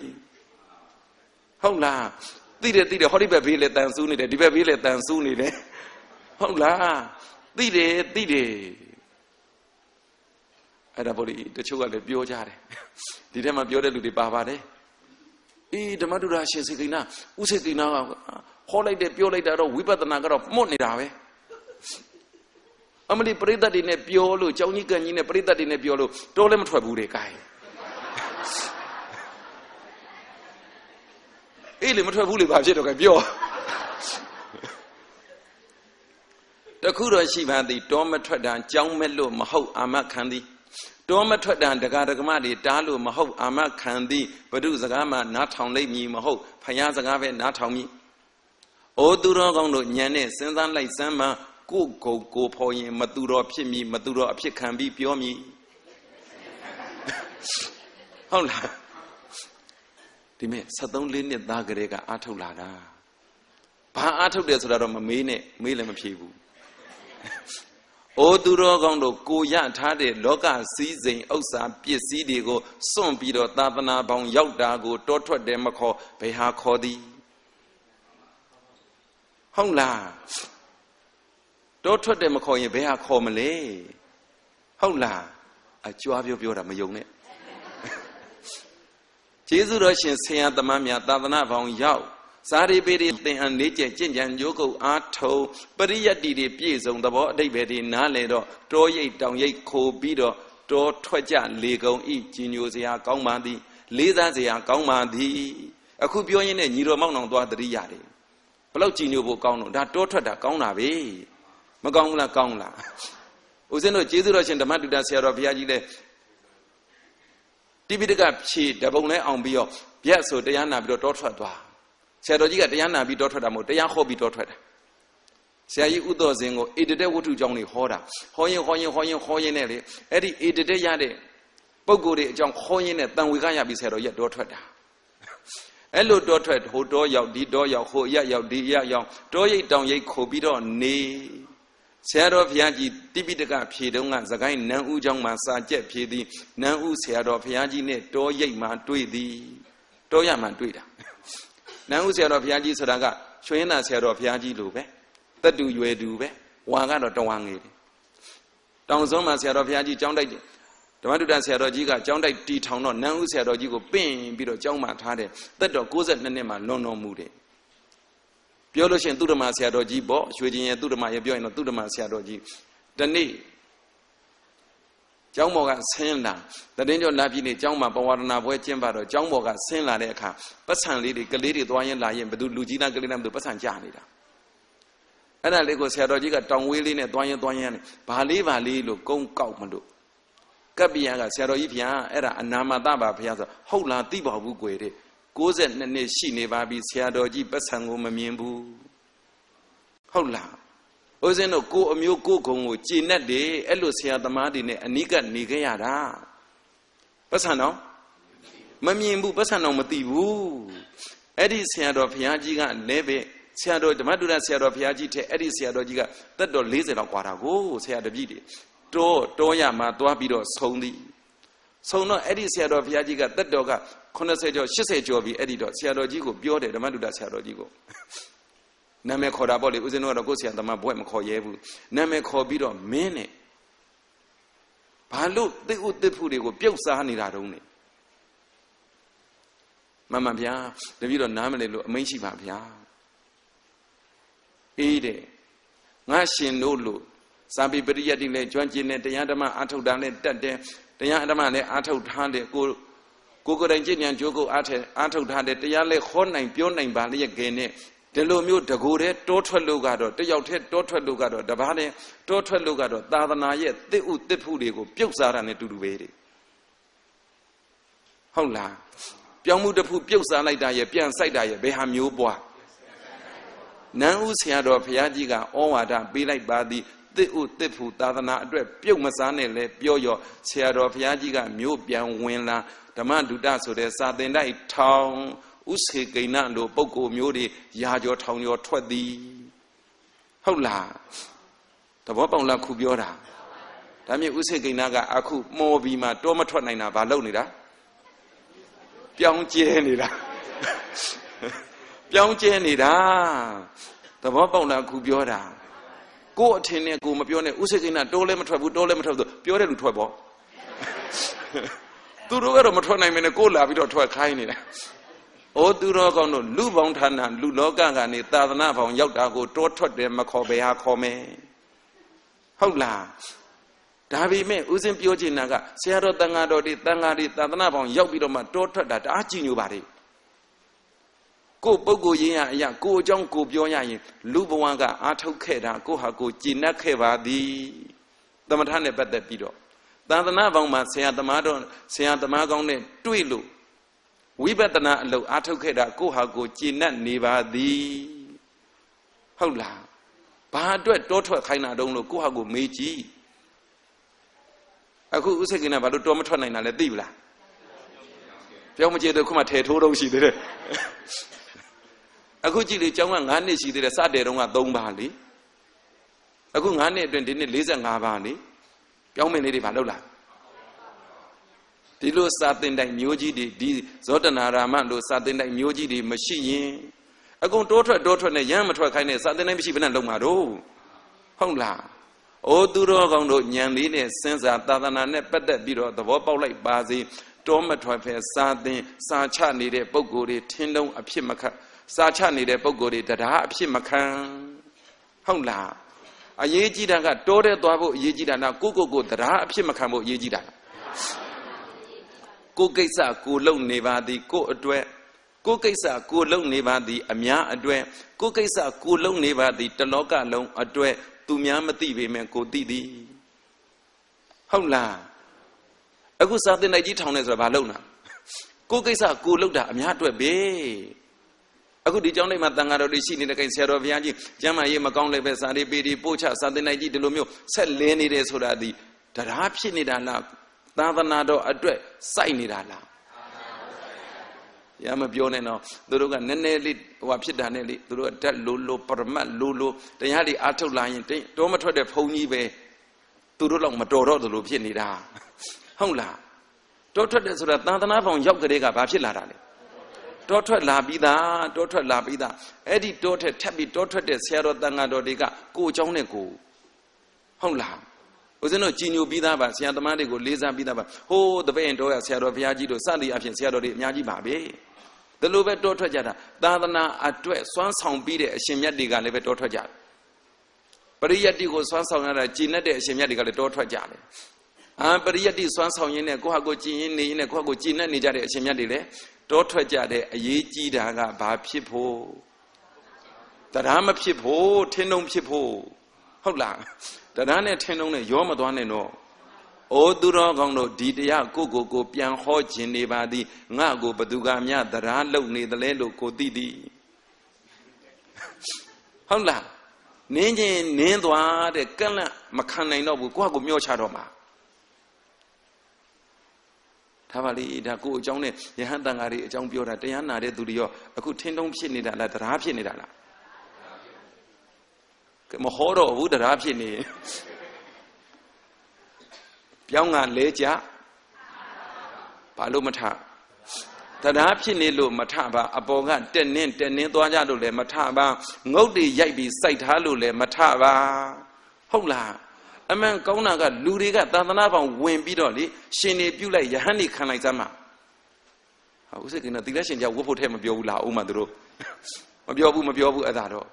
Speaker 1: ဟုတ်လားသိတယ်သိတယ်ဟောဒီဘက်ဘေးလည်းတန်ဆူးနေတယ်ဒီဘက်ဘေးလည်းတန်ဆူးနေတယ်ဟုတ်လားသိတယ်သိတယ်အဲ့ဒါဘောလေတချို့ကလည်းပြောကြတယ်ဒီထဲမှာပြောတဲ့လူတွေပါပါတယ် အေးဓမ္မတုဒ္ဒရှင်စေကိနာဥစေကိနာကဟောလိုက်တယ်ပြောလိုက်တာတော့ဝိပဿနာကတော့မှုတ်နေတာပဲအမလီပရိသတ်တွေနဲ့ပြောလို့ကျောင်းကြီးကန်ကြီးနဲ့ပရိသတ်တွေနဲ့ပြောလို့တိုးလည်းမထွက်ဘူးတဲ့ကိုင်းအေးလေမထွက်ဘူးလေဘာဖြစ်တော့ကပြောတခုတော့ရှိပါသည်တောမထွက်တာကြောင်းမဲ့လို့မဟုတ်အာမခံသည် တောမထွက်တာဒကာဒကမတွေတားလို့မဟုတ်အာမခံသည်ဘု து စကားမှနားထောင်လိုက်မည်မဟုတ်ဖယားစကားပဲနားထောင်မည်အိုသူတော်ကောင်းတို့ညံနဲ့စဉ်းစားလိုက်စမ်းမှကိုကုံကိုဖော်ရင်မသူတော်ဖြစ်မည်မသူတော်အဖြစ်ခံပြီးပြောမည်ဟုတ်လားဒီမဲ့73လေးနှစ်သားကလေးကအာထုတ်လာတာဘာအာထုတ်တယ်ဆိုတာတော့မမေးနဲ့မေးလည်းမဖြေဘူး အိုသူတော်ကောင်းတို့ကိုရထားတဲ့လောကစည်းစိမ်ဥစ္စာပစ္စည်းတွေကိုစွန့်ပြီးတော့သာသနာပေါင်းရောက်တာကိုတောထွက်တယ်မခေါ်ဘယ်ဟာခေါ်သည်ဟုတ်လားတောထွက်တယ်မခေါ်ရင်ဘယ်ဟာခေါ်မလဲဟုတ်လားအကြွားပြောပြောတာမယုံနဲ့ကျေးဇူးတော်ရှင်ဆရာသမားများသာသနာပေါင်းရောက် စာရိပေတွေသင်အန်လေးကျင့်ကြံညိုးကုတ်အားထုံပရိယတ္တိတွေပြည့်စုံသဘောအတိတ်ပဲဒီနားလေတော့တောရိပ်တောင်ရိပ်ခိုပြီးတော့တောထွက်ကြလေကုန်ဤကြီးညိုစရာကောင်းပါသည် လေးစားစရာကောင်းပါသည်အခုပြောရင်းနဲ့ညီတော်မောင်အောင်သွားတရိရတယ်ဘလောက်ကြီးညိုဖို့ကောင်းတော့ဒါတောထွက်တာကောင်းတာပဲမကောင်းဘူးလားကောင်းလားဦးဇင်းတို့ကျေးဇူးတော်ရှင်ဓမ္မတုဒ္ဒဆရာတော်ဘုရားကြီးလည်းတိပိဋကဖြေတပုံလဲအောင်ပြီးတော့ပြတ်ဆိုတရားနာပြီးတော့တောထွက်သွား ဆရာတော်ကြီးကတရားနာပြီးတောထွက်တာမဟုတ်တရားဟောပြီးတောထွက်တာဆရာကြီးဥတော်စင်ကိုအေတတဲ့ဝတ္ထုကြောင့်နေဟောတာဟောရင်ဟောရင်ဟောရင်ဟောရင်နဲ့လေအဲ့ဒီအေတတဲ့ရတဲ့ပုံကိုယ်တွေအကြောင်းဟောရင်နဲ့တန်ဝေကရပြီးဆရာတော်ကြီးတောထွက်တာအဲ့လိုတောထွက်ဟိုတောရောက်ဒီတောရောက်ဟိုရက်ရောက်ဒီရက်ရောက်တောရိပ်တောင်ရိပ်ခိုပြီးတော့နေဆရာတော်ဘုရားကြီးတိပိတကဖြေတုံးကသခိုင်းနန်းဦးကျောင်းမှာစာကြက်ဖြေသည်နန်းဦးဆရာတော်ဘုရားကြီးနဲ့တောရိပ်မှာတွေ့သည်တောရမှာတွေ့တာ နန်းဦးဆရာတော်ဘုရားကြီးဆိုတာကချွင်းနာဆရာတော်ဘုရားကြီးလိုပဲတက်တူရွယ်တူပဲဝါကတော့တဝါငယ်တယ်တောင်စုံမှာဆရာတော်ဘုရားကြီးကျောင်းတိုက်ဓမ္မတုဒ္ဒဆရာတော်ကြီးကကျောင်းတိုက်တီထောင်တော့နန်းဦးဆရာတော်ကြီးကိုပင့်ပြီးတော့ကျောင်းမှာထားတယ်တက်တော်62နှစ်မှာလွန်တော်မူတယ်ပြောလို့ရှိရင်သူဓမ္မဆရာတော်ကြီးပေါ့ရွှေချင်းရဲ့သူဓမ္မရဲ့ပြောရင်တော့သူဓမ္မဆရာတော်ကြီးတနေ့ ကျောင်းပေါ်ကဆင်းလာတရင်ကျော်လာပြီနေကျောင်းမှာပဝါဒနာပွဲကျင်းပတော့ကျောင်းပေါ်ကဆင်းလာတဲ့အခါပတ်စံလေးတွေကလေးတွေသွားရင်လာရင်ဘယ်သူလူကြီးလားကလေးလားဘယ်သူပတ်စံကြနေတာအဲ့ဒါလေးကိုဆရာတော်ကြီးကတောင်ဝေးလေးနဲ့သွားရင်သွားရင်ဘာလေးဘာလေးလို့ကုန်းကောက်မလို့ကပ္ပိယကဆရာတော်ကြီးဖျားအဲ့ဒါအနာမတပါဖျားဆိုဟုတ်လားသိပါဘူးကွယ်တဲ့62နှစ်ရှိနေပါပြီဆရာတော်ကြီးပတ်စံကိုမမြင်ဘူးဟုတ်လား ဦးဇင်းတို့ကိုအမျိုးကိုကုံကိုကြည်နဲ့တယ်အဲ့လိုဆရာသမားတွေနဲ့အနိကနေခဲ့ရတာပတ်စံတော့မမြင်ဘူးပတ်စံတော့မသိဘူးအဲ့ဒီဆရာတော်ဘုရားကြီးကလည်းပဲဆရာတော်ဓမ္မတုရဆရာတော်ဘုရားကြီးတဲ့အဲ့ဒီဆရာတော်ကြီးကတက်တော်40လောက်กว่าတာကိုဆရာတပည့်တွေတောတောရမှာသွားပြီးတော့ဆုံသည်ဆုံတော့အဲ့ဒီဆရာတော်ဘုရားကြီးကတက်တော်က80ကျော်80ကျော်ပြီအဲ့ဒီတော့ဆရာတော်ကြီးကိုပြောတယ်ဓမ္မတုရဆရာတော်ကြီးကို နာမည်ခေါ်တာပေါ့လေဦးဇင်းတို့ကတော့ကိုယ်ဆရာသမားဘွဲ့မခေါ်ရဲဘူးနာမည်ခေါ်ပြီးတော့မင်းနဲ့ဘာလို့တိဥတိဖုတွေကိုပြုတ်စားနေတာတုံးနေမမဗျာတပည့်တော်နားမလဲလို့အမိန့်ရှိပါဗျာအေးတဲ့ငါရှင်တို့လို့စာပေပရိယတ်တိလည်းကျွမ်းကျင်တဲ့တရားဓမ္မအာထုတ်တာလည်းတတ်တယ်တရားဓမ္မလည်းအာထုတ်ထားတယ်ကိုကိုယ်ကိုယ်တိုင်ကြည်ဉာဏ်ကြိုးကိုအားထအားထုတ်ထားတဲ့တရားလဲခေါ်နိုင်ပြောနိုင်ပါလျက်ကဲနဲ့ ဒီလိုမျိုးတကူတဲ့တောထွက်လို့ကတော့တယောက်တည်းတောထွက်လို့ကတော့တပားနဲ့တောထွက်လို့ကတော့သာသနာရဲ့တစ်ဥတစ်ဖုတွေကိုပြုတ်စားတာနဲ့တူတူပဲတဲ့ဟုတ်လားပြောင်းမှုတစ်ဖုပြုတ်စားလိုက်တာရဲ့ပြန်ဆိုင်တာရဲ့ဘယ်ဟာမျိုးပွားနန်းဦးဆရာတော်ဘုရားကြီးကဩဝါဒပေးလိုက်ပါသည်တစ်ဥတစ်ဖူသာသနာအတွက်ပြုတ်မစားနဲ့လဲပြောရောဆရာတော်ဘုရားကြီးကမြို့ပြန်ဝင်လာဓမ္မဒုတဆိုတဲ့စာသင်တိုက်ထောင် ဥစေကိဏလိုပုဂ္ဂိုလ်မျိုးတွေရာကျော်ထောင်ကျော်ထွက်သည်ဟုတ်လားသဘောပေါက်လားခုပြောတာဒါမြင့်ဥစေကိဏကအခုမော်ပြီးမှတောမထွက်နိုင်တာဘာလုပ်နေတာပြောင်းကျဲနေတာပြောင်းကျဲနေတာသဘောပေါက်လားခုပြောတာကို့အထင်နဲ့ကိုမပြောနဲ့ဥစေကိဏတိုးလည်းမထွက်ဘူးတိုးလည်းမထွက်ဘူးပြောတဲ့လူထွက်ပေါ့သူတို့ကတော့မထွက်နိုင်မင်းနဲ့ကိုလာပြီးတော့ထွက်ခိုင်းနေတာ။ အိုးသူတော်ကောင်းတို့လူပေါင်းဌာနလူလောကကနေသာသနာပေါင်းရောက်တာကိုတောထွက်တယ်မခေါ်ဘယ်ဟာခေါ်မယ်။ဟုတ်လား။ဒါပေမဲ့ဦးစင်းပြောချင်တာကဆရာတော်တန်ဃာတော်တွေတန်ဃာတွေသာသနာပေါင်းရောက်ပြီးတော့မှတောထွက်တာတအားကြည်ညိုပါလေ။ကိုပုဂ္ဂိုလ်ရင်းရအရာကိုအကြောင်းကိုပြောရရင်လူဘဝကအာထုတ်ခဲ့တာကိုဟာကိုကြည်နပ်ခဲ့ပါသည်။သမထနဲ့ပတ်သက်ပြီးတော့သာသနာပေါင်းမှာဆရာသမားတော်ဆရာသမားကောင်းနဲ့တွေ့လို့ ဝိပဿနာအလုပ်အားထုတ်ခဲ့တာကိုဟာကိုကျင့်납နေပါသည်ဟုတ်လားဘာအတွက်တောထွက်ခိုင်းတာတုံးလို့ကိုဟာကိုမေးကြည့်အခုဥစ္စေကိနာဘာလို့တောမထွက်နိုင်တာလဲသိပြီလားပြောင်းမကြည့်တော့ခုမှထဲထိုးတော့ရှိသေးတယ်အခုကြည့်လေကျောင်းက9နှစ်ရှိသေးတယ်စတဲ့တုန်းက3ပါလေအခု9နှစ်အတွင်းဒီနှစ်45ပါလေပြောင်းမင်းလေးတွေဘာလုပ်လာ ဒီလိုစာသင်တိုင်မျိုးကြီးတွေဒီဇောတနာရာမလို့စာသင်တိုင်မျိုးကြီးတွေမရှိရင်အကုန်တိုးထွက်တိုးထွက်နဲ့ရမ်းမထွက်ခိုင်းနဲ့စာသင်တိုင်မရှိဘယ်နဲ့လုံးမှာတော့ဟုတ်လားအိုးသူတော်ကောင်းတို့ညံလေးနဲ့စဉ်းစားသာသနာနဲ့ပတ်သက်ပြီးတော့သဘောပေါက်လိုက်ပါစေတောမထွက်ဖဲစာသင်စာချနေတဲ့ပုံကိုယ်တွေထင်းတုံးအဖြစ်မခစာချနေတဲ့ပုံကိုယ်တွေတရားအဖြစ်မခံဟုတ်လားအရေးကြီးတာကတိုးတဲ့သွားဖို့အရေးကြီးတာနာကိုကိုကိုတရားအဖြစ်မခံဖို့အရေးကြီးတာ ကိုကိစ္စကိုလုံနေပါသည်ကိုအတွက်ကိုကိစ္စကိုလုံနေပါသည်အများအတွက်ကိုကိစ္စကိုလုံနေပါသည်တလောကလုံးအတွက်သူများမသိပေမဲ့ကိုသိသည်ဟုတ်လားအခုစာသင်တိုက်ကြီးထောင်နေဆိုတာဘာလုံတာကိုကိစ္စကိုလုံတာအများအတွက်ပဲအခုဒီကျောင်းလေးမှာတန်ဃာတော်တွေရှိနေတဲ့ကိဆရာတော်ဘုရားကြီးကျမ်းမာရေးမကောင်းလည်းပဲစာရေးပေဒီပို့ချစာသင်နိုင်ကြီးဒီလိုမျိုးဆက်လင်းနေတယ်ဆိုတာဒီတရားဖြစ်နေတာလား သာသနာတော်အတွက်စိုက်နေတာလားရမပြောနဲ့တော့သူတို့ကနည်းနည်းလေးဟိုဖြစ်တာနဲ့လေသူတို့ကဓာတ်လိုလိုပရမတ်လိုလိုတရားတွေအားထုတ်လာရင်တောမထွက်တဲ့ဘုံကြီးပဲသူတို့တော့မတော်တော့သလိုဖြစ်နေတာဟုတ်လားတောထွက်တယ်ဆိုတာသာသနာပေါင်းရောက်ကြတဲ့ကဘာဖြစ်လာတာလဲတောထွက်လာပြီးသားတောထွက်လာပြီးသားအဲ့ဒီတောထက်ထပ်ပြီးတောထွက်တဲ့ဆရာတော်တန်ဃာတော်တွေကကိုအကြောင်းနဲ့ကိုဟုတ်လား ဦးဇင်းတို့ကြည်ညိုပြီးသားပါဆရာသမားတွေကိုလေးစားပြီးသားပါဟိုးတပည့်ရင်တော်ရဆရာတော်ဘုရားကြီးတို့စသည်အဖြစ်ဆရာတော်တွေအများကြီးပါပဲဒီလိုပဲတောထွက်ကြတာသာသနာအတွက်စွမ်းဆောင်ပြီးတဲ့အရှင်မြတ်တွေကလည်းပဲတောထွက်ကြတယ်ပရိယတ်တိကိုစွမ်းဆောင်ရတာကြည်နဲ့တဲ့အရှင်မြတ်တွေကလည်းတောထွက်ကြတယ်အာပရိယတ်တိစွမ်းဆောင်ရင်းနဲ့ကိုဟာကိုကြည်ရင်နေရင်နဲ့ကိုဟာကိုကြည်နဲ့နေကြတဲ့အရှင်မြတ်တွေလည်းတောထွက်ကြတဲ့အရေးကြီးတာကဘာဖြစ်ဖို့တရားမဖြစ်ဖို့ထင်းတုံဖြစ်ဖို့ ဟုတ်လားတရားနဲ့ထင်းတုံနဲ့ရောမသွားနဲ့တော့အိုးသူတော်ကောင်းတို့ဒီတရားကိုကိုကိုပြန်ဟောခြင်းနေပါသည်ငါကိုဘသူကမြတရားလုံနေသလဲလို့ကိုသိသည်ဟုတ်လားနင်းချင်းနင်းသွားတဲ့ကန့်လန့်မခံနိုင်တော့ဘူးကိုယ့်ကိုမျောချတော့မှာဒါပါလေဒါကိုအကြောင်းနဲ့ယဟန်တန်ဃာတွေအကြောင်းပြောတာတရားနာတဲ့သူတွေရောအခုထင်းတုံးဖြစ်နေတာလားတရားဖြစ်နေတာလား မဟောတော့ဘူးတရားဖြစ်နေပြောင်းကလဲကြဘာလို့မထတရားဖြစ်နေလို့မထပါအပေါ်ကတက်နင်းတက်နင်းသွားကြလို့လည်းမထပါငုတ်တွေရိုက်ပြီးစိုက်ထားလို့လည်းမထပါဟုတ်လားအမှန်ကောင်းတာကလူတွေကသာသနာပေါင်းဝင်ပြီးတော့လေရှင်နေပြုတ်လိုက်ယဟန်နေခံလိုက်စမ်းမှာဟာဥစ္စာကင်းတော့သီလရှင်ကြောက်ဝတ်ဖို့ထဲမပြောဘူးလားအုံးမသူတို့မပြောဘူးမပြောဘူးအဲ့ဒါတော့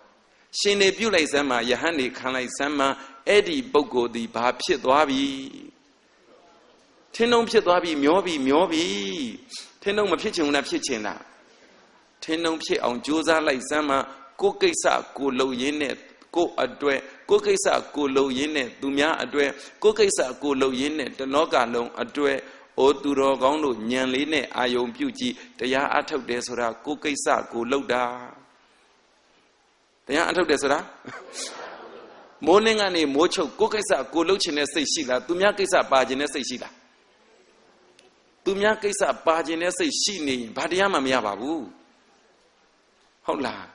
Speaker 1: ရှင်နေပြုတ်လိုက်စမ်းမှာယဟန်နေခံလိုက်စမ်းမှာအဲ့ဒီပုဂ္ဂိုလ်ဒီဘာဖြစ်သွားပြီထင်းလုံးဖြစ်သွားပြီမျောပြီမျောပြီထင်းနှုံမဖြစ်ချင်ဘူးလားဖြစ်ချင်လားထင်းနှုံဖြစ်အောင်ကြိုးစားလိုက်စမ်းမှကိုကိစ္စကိုလုံရင်းနဲ့ကိုအတွက်ကိုကိစ္စကိုလုံရင်းနဲ့သူများအတွက်ကိုကိစ္စကိုလုံရင်းနဲ့တလောကလုံးအတွက်အိုသူတော်ကောင်းတို့ညံလေးနဲ့အာယုံပြုကြည့်တရားအထုတ်တယ်ဆိုတာကိုကိစ္စကိုလုံတာ တရားအထုတ်တယ်ဆိုတာမိုးလင်းကနေမိုးချုပ်ကိုကိစ္စကိုလုံချင်တဲ့စိတ်ရှိလားသူများကိစ္စပါခြင်းတဲ့စိတ်ရှိလားသူများကိစ္စပါခြင်းတဲ့စိတ်ရှိနေရင်ဘာတရားမှမရပါဘူးဟုတ်လား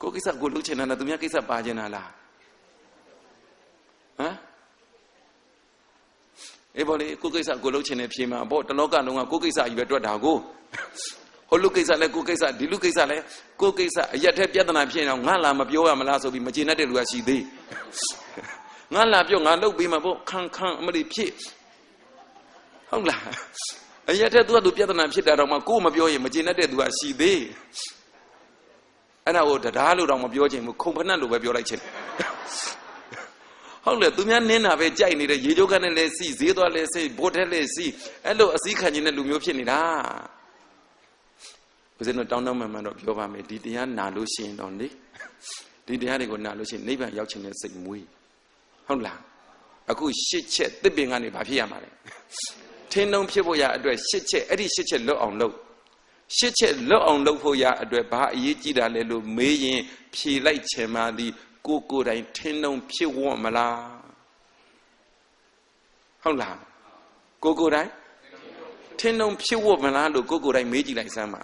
Speaker 1: ကိုကိစ္စကိုလှုပ်ချင်တာလားသူများကိစ္စပါချင်တာလားဟမ်အေးဘောလေကိုကိစ္စကိုလှုပ်ချင်တဲ့ဖြေမှာဘောတလောကလုံးကကိုကိစ္စကြီးပဲတွက်တာကိုဟို လူကိစ္စလဲကိုကိစ္စဒီလူကိစ္စလဲကိုကိစ္စအရက်ထဲပြဿနာဖြစ်နေအောင်ငါလာမပြောရမလားဆိုပြီးမကျေနပ်တဲ့လူကရှိသေးငါလာပြောငါလှုပ်ပြီးမှာဘောခန်းခန်းအမလေးဖြစ်ဟုတ်လားအရက်ထဲသူကသူပြဿနာဖြစ်တာတော့မှကိုမပြောရင်မကျေနပ်တဲ့သူကရှိသေးအဲ့ဒါကိုတရားလို့တော့မပြောချင်ဘူးခုံဖနက်လို့ပဲပြောလိုက်ချင်ဟုတ်လေသူများနင်းတာပဲကြိုက်နေတဲ့ရေကြိုးကနဲ့လည်းစီဈေးသွားလည်းစီဘိုးထဲလည်းစီအဲ့လိုအစည်းခံခြင်းတဲ့လူမျိုးဖြစ်နေတာ ဦးဇင်းတို့တောင်းတမှန်မှန်တော့ပြောပါမယ်ဒီတရားနာလို့ရှိရင်တော့လေဒီတရားတွေကိုနာလို့ရှိရင်နိဗ္ဗာန်ရောက်ခြင်းနဲ့စိတ်မွေးဟုတ်လားအခုရှစ်ချက်တစ်ပင်ကနေဘာဖြစ်ရမှာလဲထင်းနှုံဖြစ်ဖို့ရအတွက်ရှစ်ချက်အဲ့ဒီရှစ်ချက်လွတ်အောင်လုပ်ရှစ်ချက်လွတ်အောင်လုပ်ဖို့ရအတွက်ဘာအရေးကြီးတာလဲလို့မေးရင်ဖြေလိုက်ချင်မှသည်ကိုကိုယ်တိုင်ထင်းနှုံဖြစ်ဝတ်မလားဟုတ်လားကိုကိုယ်တိုင်ထင်းနှုံဖြစ်ဝတ်မလားလို့ကိုကိုယ်တိုင်မေးကြည့်လိုက်စမ်းပါ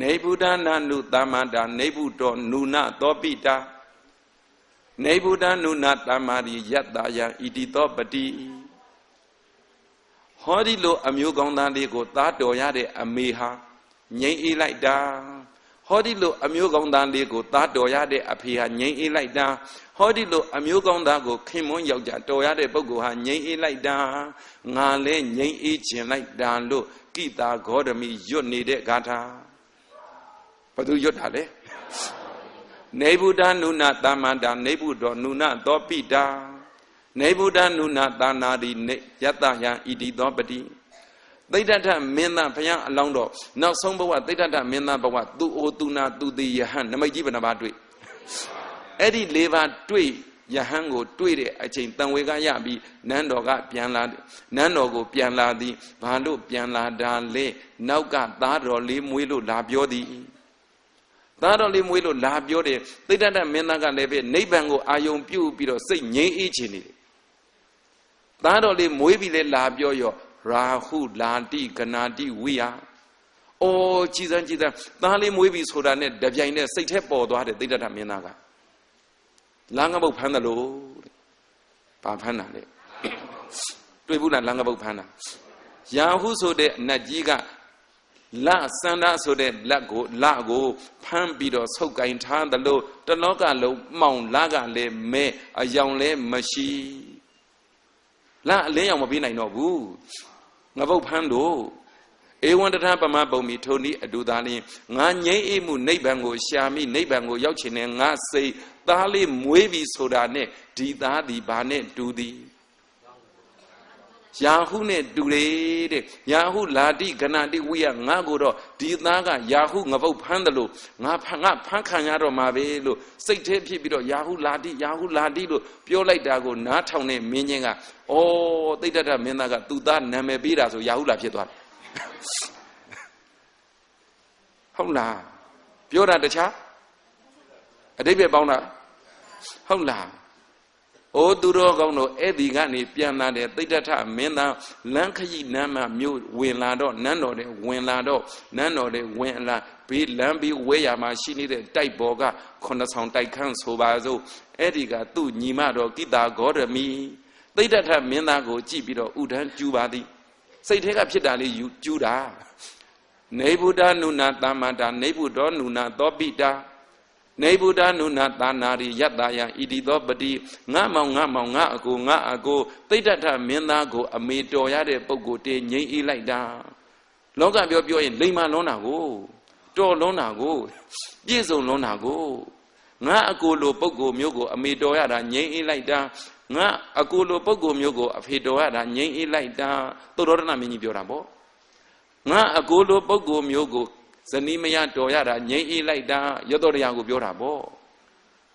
Speaker 1: နေဗုဒ္ဓနာနုသမ္မာတာနေဗုတောနုနသောပိတာနေဗုဒ္ဓနုနသမ္မာရိယတ္တယံဣတိသောပတိဟောဒီလိုအမျိုးကောင်းသားလေးကိုသားတော်ရတဲ့အမေဟာငြိမ့်အေးလိုက်တာဟောဒီလိုအမျိုးကောင်းသားလေးကိုသားတော်ရတဲ့အဖေဟာငြိမ့်အေးလိုက်တာဟောဒီလိုအမျိုးကောင်းသားကိုခင်မွန်းယောက်ျားတော်ရတဲ့ပုဂ္ဂိုလ်ဟာငြိမ့်အေးလိုက်တာငါလဲငြိမ့်အေးခြင်းလိုက်တာလို့ကိတာဂေါတမီရွတ်နေတဲ့ဂါထာ ဘသူရွတ်တာလဲနေဗုဒ္ဓနုနာတမန္တာနေဗုဒ္ဓနုနာသောပိတာနေဗုဒ္ဓနုနာသာနာတိနေယတယံဣတိသောပတိသိဒ္ဓထမင်းသားဘုရားအလောင်းတော်နောက်ဆုံးဘဝသိဒ္ဓထမင်းသားဘဝသူအိုသူနာသူတိယဟန်နမိတ်ကြီးဘယ်နှပါတွေ့အဲ့ဒီ၄ပါးတွေ့ယဟန်ကိုတွေ့တဲ့အချိန်တန်ဝေကရပြီးနန်းတော်ကပြန်လာနန်းတော်ကိုပြန်လာသည်ဘာလို့ပြန်လာတာလဲနောက်ကသားတော်လေးမွေးလို့လာပြောသည် သားတော်လေးမွေးလို့လာပြောတယ်သိဒ္ဓထမင်းသားကလည်းပဲနိဗ္ဗာန်ကိုအာယုံပြုပြီးတော့စိတ်ငြိမ်းအေးခြင်းနေတယ်သားတော်လေးမွေးပြီးလဲလာပြောရောရာဟုလာတိကနာတိဝိယအိုးကြည်စမ်းကြည်စမ်းသားလေးမွေးပြီဆိုတာနဲ့တပြိုင်နဲ့စိတ်ထဲပေါ်သွားတယ်သိတ္တထမင်းသားကလမ်းကပုတ်ဖမ်းတယ်လို့ဘာဖမ်းတာလဲတွေ့ဘူးလားလမ်းကပုတ်ဖမ်းတာရာဟုဆိုတဲ့အနတ်ကြီးက လစန္ဒဆိုတဲ့လက်ကိုလကိုဖမ်းပြီးတော့ဆုပ်ကင်ထားတယ်လို့တလောကလုံးမှောင်လကလည်းမဲအယောင်လည်းမရှိလအလင်းရောင်မပေးနိုင်တော့ဘူးငပုတ်ဖန်းတို့ဧဝံတထပမပုံမီထုံဤအတူသားလင်းငါငြိမ့်အိမှုနိဗ္ဗာန်ကိုရှာမိနိဗ္ဗာန်ကိုရောက်ချင်တဲ့ငါစိတ်သားလေးမွေးပြီဆိုတာနဲ့ဒီသားဒီဘာနဲ့တူသည် ယာဟုနဲ့တူတယ်တဲ့ယာဟုလာတိကဏတိဝိယငါကိုတော့ဒီသားကယာဟုငပုတ်ဖမ်းတယ်လို့ငါဖငါဖမ်းခံရတော့မှာပဲလို့စိတ်ထဲဖြစ်ပြီးတော့ယာဟုလာတိယာဟုလာတိလို့ပြောလိုက်တာကိုနားထောင်တဲ့မင်းချင်းကဩသိတ္တတမင်းသားကသူ့သားနာမည်ပေးတာဆိုယာဟုလာဖြစ်သွားတယ်ဟုတ်လားပြောတာတခြားအတိတ်ပဲပေါင်းတာဟုတ်လား အိုးသူတော်ကောင်းတို့အဲ့ဒီကနေပြန်လာတဲ့သိတ္တထမင်းသားလမ်းခရီးနမ်းမမြို့ဝင်လာတော့နန်းတော်တဲ့ဝင်လာတော့နန်းတော်တဲ့ဝင်လာဘေးလမ်းဘေးဝဲရမှာရှိနေတဲ့တိုက်ပေါ်ကခုနှစ်ဆောင်တိုက်ခန်းဆိုပါစို့အဲ့ဒီကသူ့ညီမတော်ကိတာဂေါရမီသိတ္တထမင်းသားကိုကြည့်ပြီးတော့ဥဒန်းကျူပါသည်စိတ်ထဲကဖြစ်တာလေးယူကျူတာနေဗုဒ္ဓနုနာတမ္မတာနေဗုဒ္ဓနုနာသောပိတာ နေဗုဒ္ဓနုနာသာနာရိယတ္တယံဣတိသောပတိငါမောင်ငါမောင်ငါအကိုငါအကိုသိတ္တထမင်းသားကို အမေတော်ရတဲ့ပုဂ္ဂိုလ်တေငြိမ့်အေးလိုက်တာလောကပြောပြောရင်လိမ္မာလွန်းတာကိုတော်လွန်းတာကိုပြည့်စုံလွန်းတာကိုငါအကိုလိုပုဂ္ဂိုလ်မျိုးကိုအမေတော်ရတာငြိမ့်အေးလိုက်တာငါအကူလိုပုဂ္ဂိုလ်မျိုးကိုအဖေတော်ရတာငြိမ့်အေးလိုက်တာသုတော်ရဏမင်းကြီးပြောတာပေါ့ငါအကူလိုပုဂ္ဂိုလ်မျိုးကို ဇနီးမယားတော်ရတာငြိမ့်အေးလိုက်တာရသောတရားကိုပြောတာပေါ့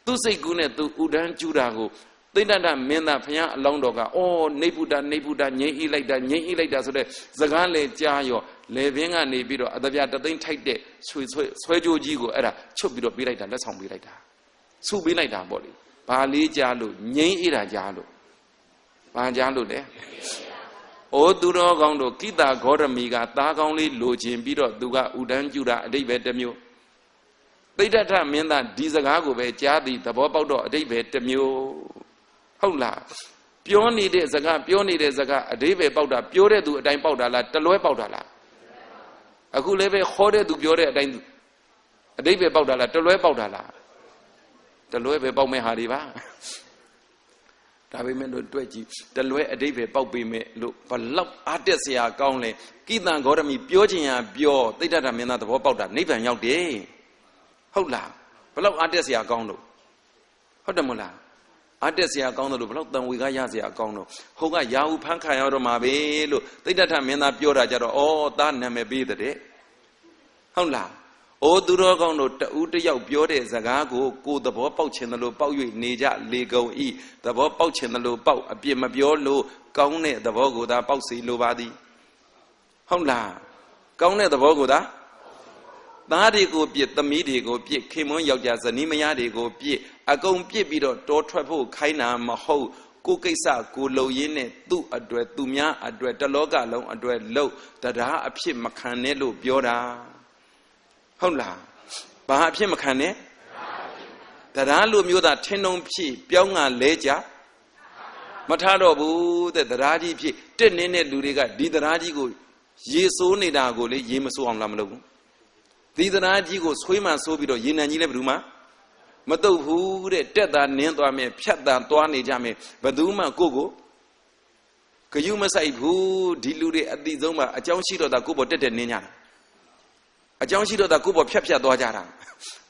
Speaker 1: သူစိတ်ကူးနဲ့သူဥဒန်းကျူတာကိုသိတ္တမင်းသားဘုရားအလောင်းတော်ကအော်နေဗုဒ္ဓနေဗုဒ္ဓငြိမ့်အေးလိုက်တာငြိမ့်အေးလိုက်တာဆိုတဲ့စကားလေကြားရောလေပင်ကနေပြီးတော့အတပြတသိန်းထိုက်တဲ့ဆွေဆွဲဆွဲကြိုးကြီးကိုအဲ့ဒါချုပ်ပြီးတော့ပေးလိုက်တာလက်ဆောင်ပေးလိုက်တာဆုပေးလိုက်တာပေါ့လေဘာလေးကြားလို့ငြိမ့်အေးတာကြားလို့ဘာကြားလို့လဲ အိုးသူတော်ကောင်းတို့ကိတာဂေါရမီကသားကောင်းလေးလိုချင်ပြီးတော့သူကဥဒန်းကျူတာအတိတ်ပဲတစ်မျိုးသိတ္တမင်းသားဒီစကားကိုပဲကြားသည်သဘောပေါက်တော့အတိတ်ပဲတစ်မျိုးဟုတ်လားပြောနေတဲ့စကားပြောနေတဲ့စကားအတိတ်ပဲပေါက်တာပြောတဲ့သူအတိုင်းပေါက်တာလားတလွဲပေါက်တာလားအခုလည်းပဲခေါ်တဲ့သူပြောတဲ့အတိုင်းအတိတ်ပဲပေါက်တာလားတလွဲပေါက်တာလားတလွဲပဲပေါက်မဲ့ဟာတွေပါ ဒါပေမဲ့လို့တွေ့ကြည့်တလွဲအတိတ်ပဲပေါက်ပေမဲ့လို့ဘလောက်အားတက်စရာကောင်းလဲကိတန်ဂေါရမီပြောချင်ရပြောသိတ္တမင်းသားသဘောပေါက်တာနိဗ္ဗာန်ရောက်တယ်ဟုတ်လားဘလောက်အားတက်စရာကောင်းလို့ဟုတ်တယ်မလားအားတက်စရာကောင်းတယ်လို့ဘလောက်တန်ဝေကရစရာကောင်းတော့ဟိုကရာဟုဖန်းခံရတော့မှာပဲလို့သိတ္တမင်းသားပြောတာကြတော့ဩသားနာမည်ပေးတဲ့ဟုတ်လား အိုးသူတော်ကောင်းတို့တဦးတယောက်ပြောတဲ့စကားကိုကိုယ်သဘောပေါက်ခြင်းသလိုပေါက်၍နေကြလေကုန်ဤသဘောပေါက်ခြင်းသလိုပေါက်အပြစ်မပြောလို့ကောင်းတဲ့သဘောကိုသာပေါက်စီလိုပါသည်ဟုတ်လားကောင်းတဲ့သဘောကိုသာသားတွေကိုပြစ်သမီးတွေကိုပြစ်ခင်မွန်းယောက်ျားဇနီးမယားတွေကိုပြစ်အကုန်ပြစ်ပြီးတော့တောထွက်ဖို့ခိုင်းတာမဟုတ်ကိုကိစ္စကိုလုံရင်းနဲ့သူ့အတွေ့သူများအတွေ့တလောကလုံးအတွေ့လှုပ်တရားအဖြစ်မခံနဲ့လို့ပြောတာ ဟုတ်လားဘာအဖြစ်မခံနဲ့တရားလိုမျိုးသာထင်းတုံဖြစ်ပြောင်းကလဲကြမထားတော့ဘူးတဲ့တရားကြီးဖြစ်တက်နေတဲ့လူတွေကဒီတရားကြီးကိုရေဆိုးနေတာကိုလေရေမဆိုးအောင်လားမလုပ်ဘူးဒီတရားကြီးကိုဆွေးမှဆိုးပြီးတော့ရေနံကြီးလည်းဘယ်သူမှမတုတ်ဘူးတဲ့တက်တာနင်းသွားမယ်ဖြတ်တာသွားနေကြမယ်ဘယ်သူမှကိုကိုဂယုမဆိုင်ဘူးဒီလူတွေအတိဆုံးမှာအကြောင်းရှိတော့တာကိုပေါ်တက်တက်နင်းကြတာ အကြောင်းရှိတော့တာကိုပေါ်ဖြတ်ဖြတ်သွားကြတာ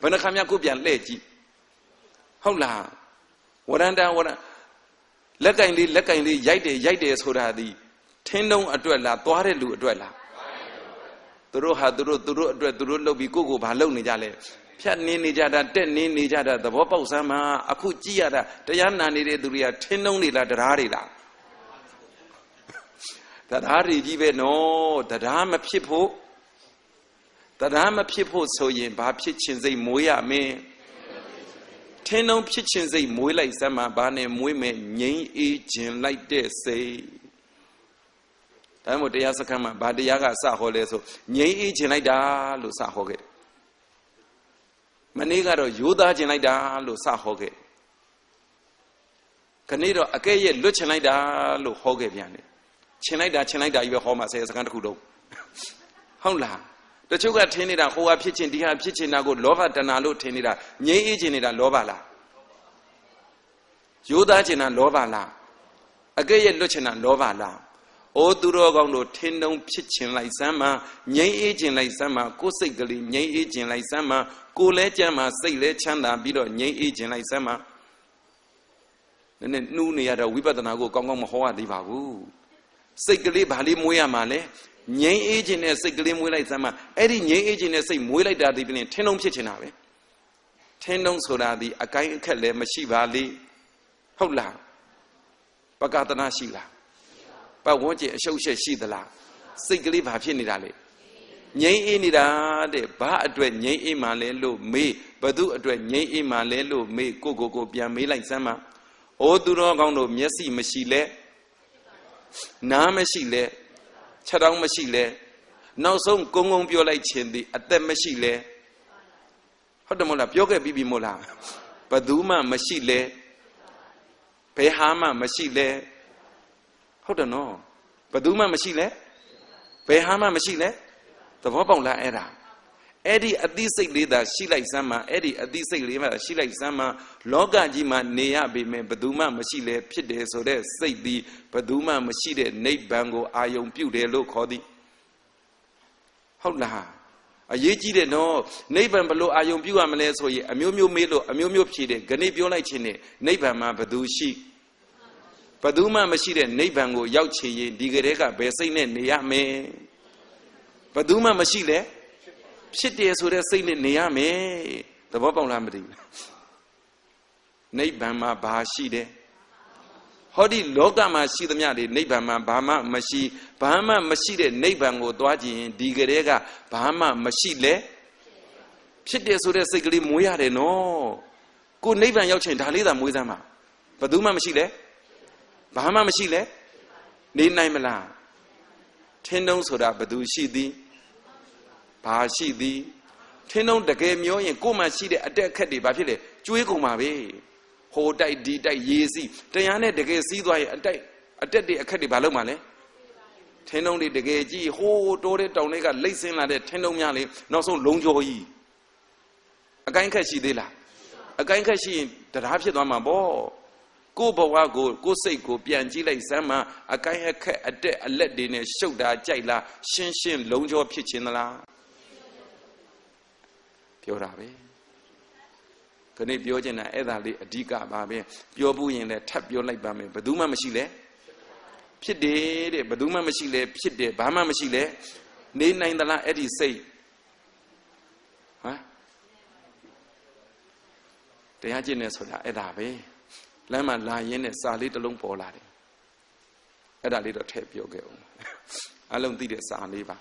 Speaker 1: ဘယ်နှခါမှကိုပြန်လှဲ့ကြည့်ဟုတ်လားဝရန္တာဝရလက်ကင်လေးလက်ကင်လေးရိုက်တယ်ရိုက်တယ်ဆိုတာဒီထင်းတုံးအတွက်လားသွားတဲ့လူအတွက်လားသူတို့ဟာသူတို့သူတို့အတွက်သူတို့လုပ်ပြီးကိုကိုဘာလုပ်နေကြလဲဖြတ်နေနေကြတာတက်နေနေကြတာသဘောပေါက်စမ်းမှာအခုကြည့်ရတာတရားနာနေတဲ့သူတွေကထင်းတုံးတွေလားတရားတွေလားတရားတွေကြီးပဲနော်တရားမဖြစ်ဖို့ တရားမဖြစ်ဖို့ဆိုရင်ဘာဖြစ်ခြင်းစိတ်မွေးရမင်းထင်းလုံးဖြစ်ခြင်းစိတ်မွေးလိုက်စမ်းမှာဘာနဲ့မွေးမယ်ငြိမ်းအေးခြင်းလိုက်တဲ့စိတ်ဒါမှမဟုတ်တရားစခန်းမှာဘာတရားကစဟောလဲဆိုငြိမ်းအေးခြင်းလိုက်တာလို့စဟောခဲ့တယ်မနေ့ကတော့ရိုးသားခြင်းလိုက်တာလို့စဟောခဲ့ခနေ့တော့အကဲ့ရဲ့လွတ်ချင်လိုက်တာလို့ဟောခဲ့ပြန်တယ်ချင်လိုက်တာချင်လိုက်တာကြီးပဲဟောမှာဆယ်စကန်တစ်ခုလုံးဟုတ်လား တချို့ကထင်နေတာဟိုဟာဖြစ်ချင်းဒီဟာဖြစ်ချင်းတာကိုလောဘတဏှာလို့ထင်နေတာငြိမ်းအေးခြင်းနေတာလောဘလားရိုးသားခြင်းတာလောဘလားအကဲ့ရဲ့လွတ်ခြင်းတာလောဘလားအိုးသူတော်ကောင်းတို့ထင်းတုံဖြစ်ခြင်းလိုက်စမ်းမှာငြိမ်းအေးခြင်းလိုက်စမ်းမှာကိုယ်စိတ်ကလေးငြိမ်းအေးခြင်းလိုက်စမ်းမှာကိုယ်လဲကြမ်းမှာစိတ်လဲချမ်းသာပြီးတော့ငြိမ်းအေးခြင်းလိုက်စမ်းမှာနည်းနည်းနှူးနေရတော့ဝိပဿနာကိုကောင်းကောင်းမဟောရသေးပါဘူးစိတ်ကလေးဘာလေးမွေးရမှာလဲ ငြိမ်းအေးခြင်းနဲ့စိတ်ကလေးမွေးလိုက်စမ်းမှာအဲ့ဒီငြိမ်းအေးခြင်းနဲ့စိတ်မွေးလိုက်တာဒီပြင်ထင်းတုံဖြစ်ချင်တာပဲထင်းတုံဆိုတာဒီအကိုင်းအခက်လည်းမရှိပါလေဟုတ်လားပကတနာရှိလားပတ်ဝန်းကျင်အရှုပ်ရှက်ရှိသလားစိတ်ကလေးဘာဖြစ်နေတာလဲငြိမ်းအေးနေတာတဲ့ဘာအတွက်ငြိမ်းအေးမှလဲလို့မေးဘသူအတွက်ငြိမ်းအေးမှလဲလို့မေးကိုကိုကိုပြန်မေးလိုက်စမ်းပါအိုးသူတော်ကောင်းတို့မျက်စိမရှိလဲနားမရှိလဲ ခြေထောက်မရှိလဲနောက်ဆုံးကုန်းကုန်းပြောလိုက်ခြင်းသည်အသက်မရှိလဲဟုတ်တယ်မို့လားပြောခဲ့ပြီးပြီမို့လားဘသူမှမရှိလဲဘယ်ဟာမှမရှိလဲဟုတ်တယ်နော်ဘသူမှမရှိလဲဘယ်ဟာမှမရှိလဲသဘောပေါက်လားအဲ့ဒါ အဲ့ဒီအသိစိတ်လေးသာရှိလိုက်စမ်းမှာအဲ့ဒီအသိစိတ်လေးမှရှိလိုက်စမ်းမှာလောကကြီးမှာနေရပေမဲ့ဘသူမှမရှိလဲဖြစ်တယ်ဆိုတဲ့စိတ်သည်ဘသူမှမရှိတဲ့နိဗ္ဗာန်ကိုအာယုံပြုတယ်လို့ခေါ်သည်ဟုတ်လားအရေးကြီးတယ်နော်နိဗ္ဗာန်ဘလို့အာယုံပြုရမလဲဆိုရင်အမျိုးမျိုးမေးလို့အမျိုးမျိုးဖြေတယ်ဂဏိပြောလိုက်ခြင်းနဲ့နိဗ္ဗာန်မှာဘသူရှိဘယ်သူမှမရှိတဲ့နိဗ္ဗာန်ကိုရောက်ချင်ရင်ဒီကလေးကဘယ်စိတ်နဲ့နေရမလဲဘယ်သူမှမရှိလဲ ဖြစ်တယ်ဆိုတဲ့စိတ်နဲ့နေရမယ်သဘောပေါက်လားမသိဘူးနိဗ္ဗာန်မှာဘာရှိတယ်ဟောဒီလောကမှာရှိသမျှတွေနိဗ္ဗာန်မှာဘာမှမရှိဘာမှမရှိတဲ့နိဗ္ဗာန်ကိုသွားကြည့်ရင်ဒီကလေးကဘာမှမရှိလဲဖြစ်တယ်ဆိုတဲ့စိတ်ကလေးမွေးရတယ်နော်ကိုနိဗ္ဗာန်ရောက်ချင်ဒါလေးသာမွေးစမ်းပါဘယ်သူမှမရှိလဲဘာမှမရှိလဲနေနိုင်မလားထင်းတုံးဆိုတာဘသူရှိသည် ဘာရှိသည်ထင်းတုံးတကယ်မျောရင်ကိုယ်မှရှိတဲ့အတက်အခက်တွေဘာဖြစ်လဲကျွေးကုန်ပါပဲဟိုတိုက်ဒီတိုက်ရေးစီတရားနဲ့တကယ်စီးသွားရင်အတိုက်အတက်တွေအခက်တွေဘာလုပ်မှလဲထင်းတုံးတွေတကယ်ကြီးဟိုးတိုးတဲ့တောင်တွေကလိမ့်ဆင်းလာတဲ့ထင်းတုံးများလေနောက်ဆုံးလုံးကျော်ကြီးအကိုင်းခက်ရှိသေးလားအကိုင်းခက်ရှိရင်တရားဖြစ်သွားမှာပေါ့ကိုယ်ဘဝကိုကိုယ်စိတ်ကိုပြန်ကြည့်လိုက်စမ်းမအကိုင်းအခက်အတက်အလက်တွေနဲ့ရှုပ်တာကြိုက်လားရှင်းရှင်းလုံးကျော်ဖြစ်ခြင်းသလား ပြောတာပဲခဏပြောချင်တာအဲ့ဒါလေးအဓိကပါပဲပြောဘူးရင်လည်းထပ်ပြောလိုက်ပါမယ်ဘယ်သူမှမရှိလဲဖြစ်တယ်တဲ့ဘယ်သူမှမရှိလဲဖြစ်တယ်ဘာမှမရှိလဲနေနိုင်သလားအဲ့ဒီစိတ်ဟမ်တရားကျင့်နေဆိုတာအဲ့ဒါပဲလမ်းမှာလာရင်းနဲ့စာလေးတစ်လုံးပေါ်လာတယ်အဲ့ဒါလေးတော့ထည့်ပြောခဲ့အောင်အလုံးသိတဲ့စာလေးပါ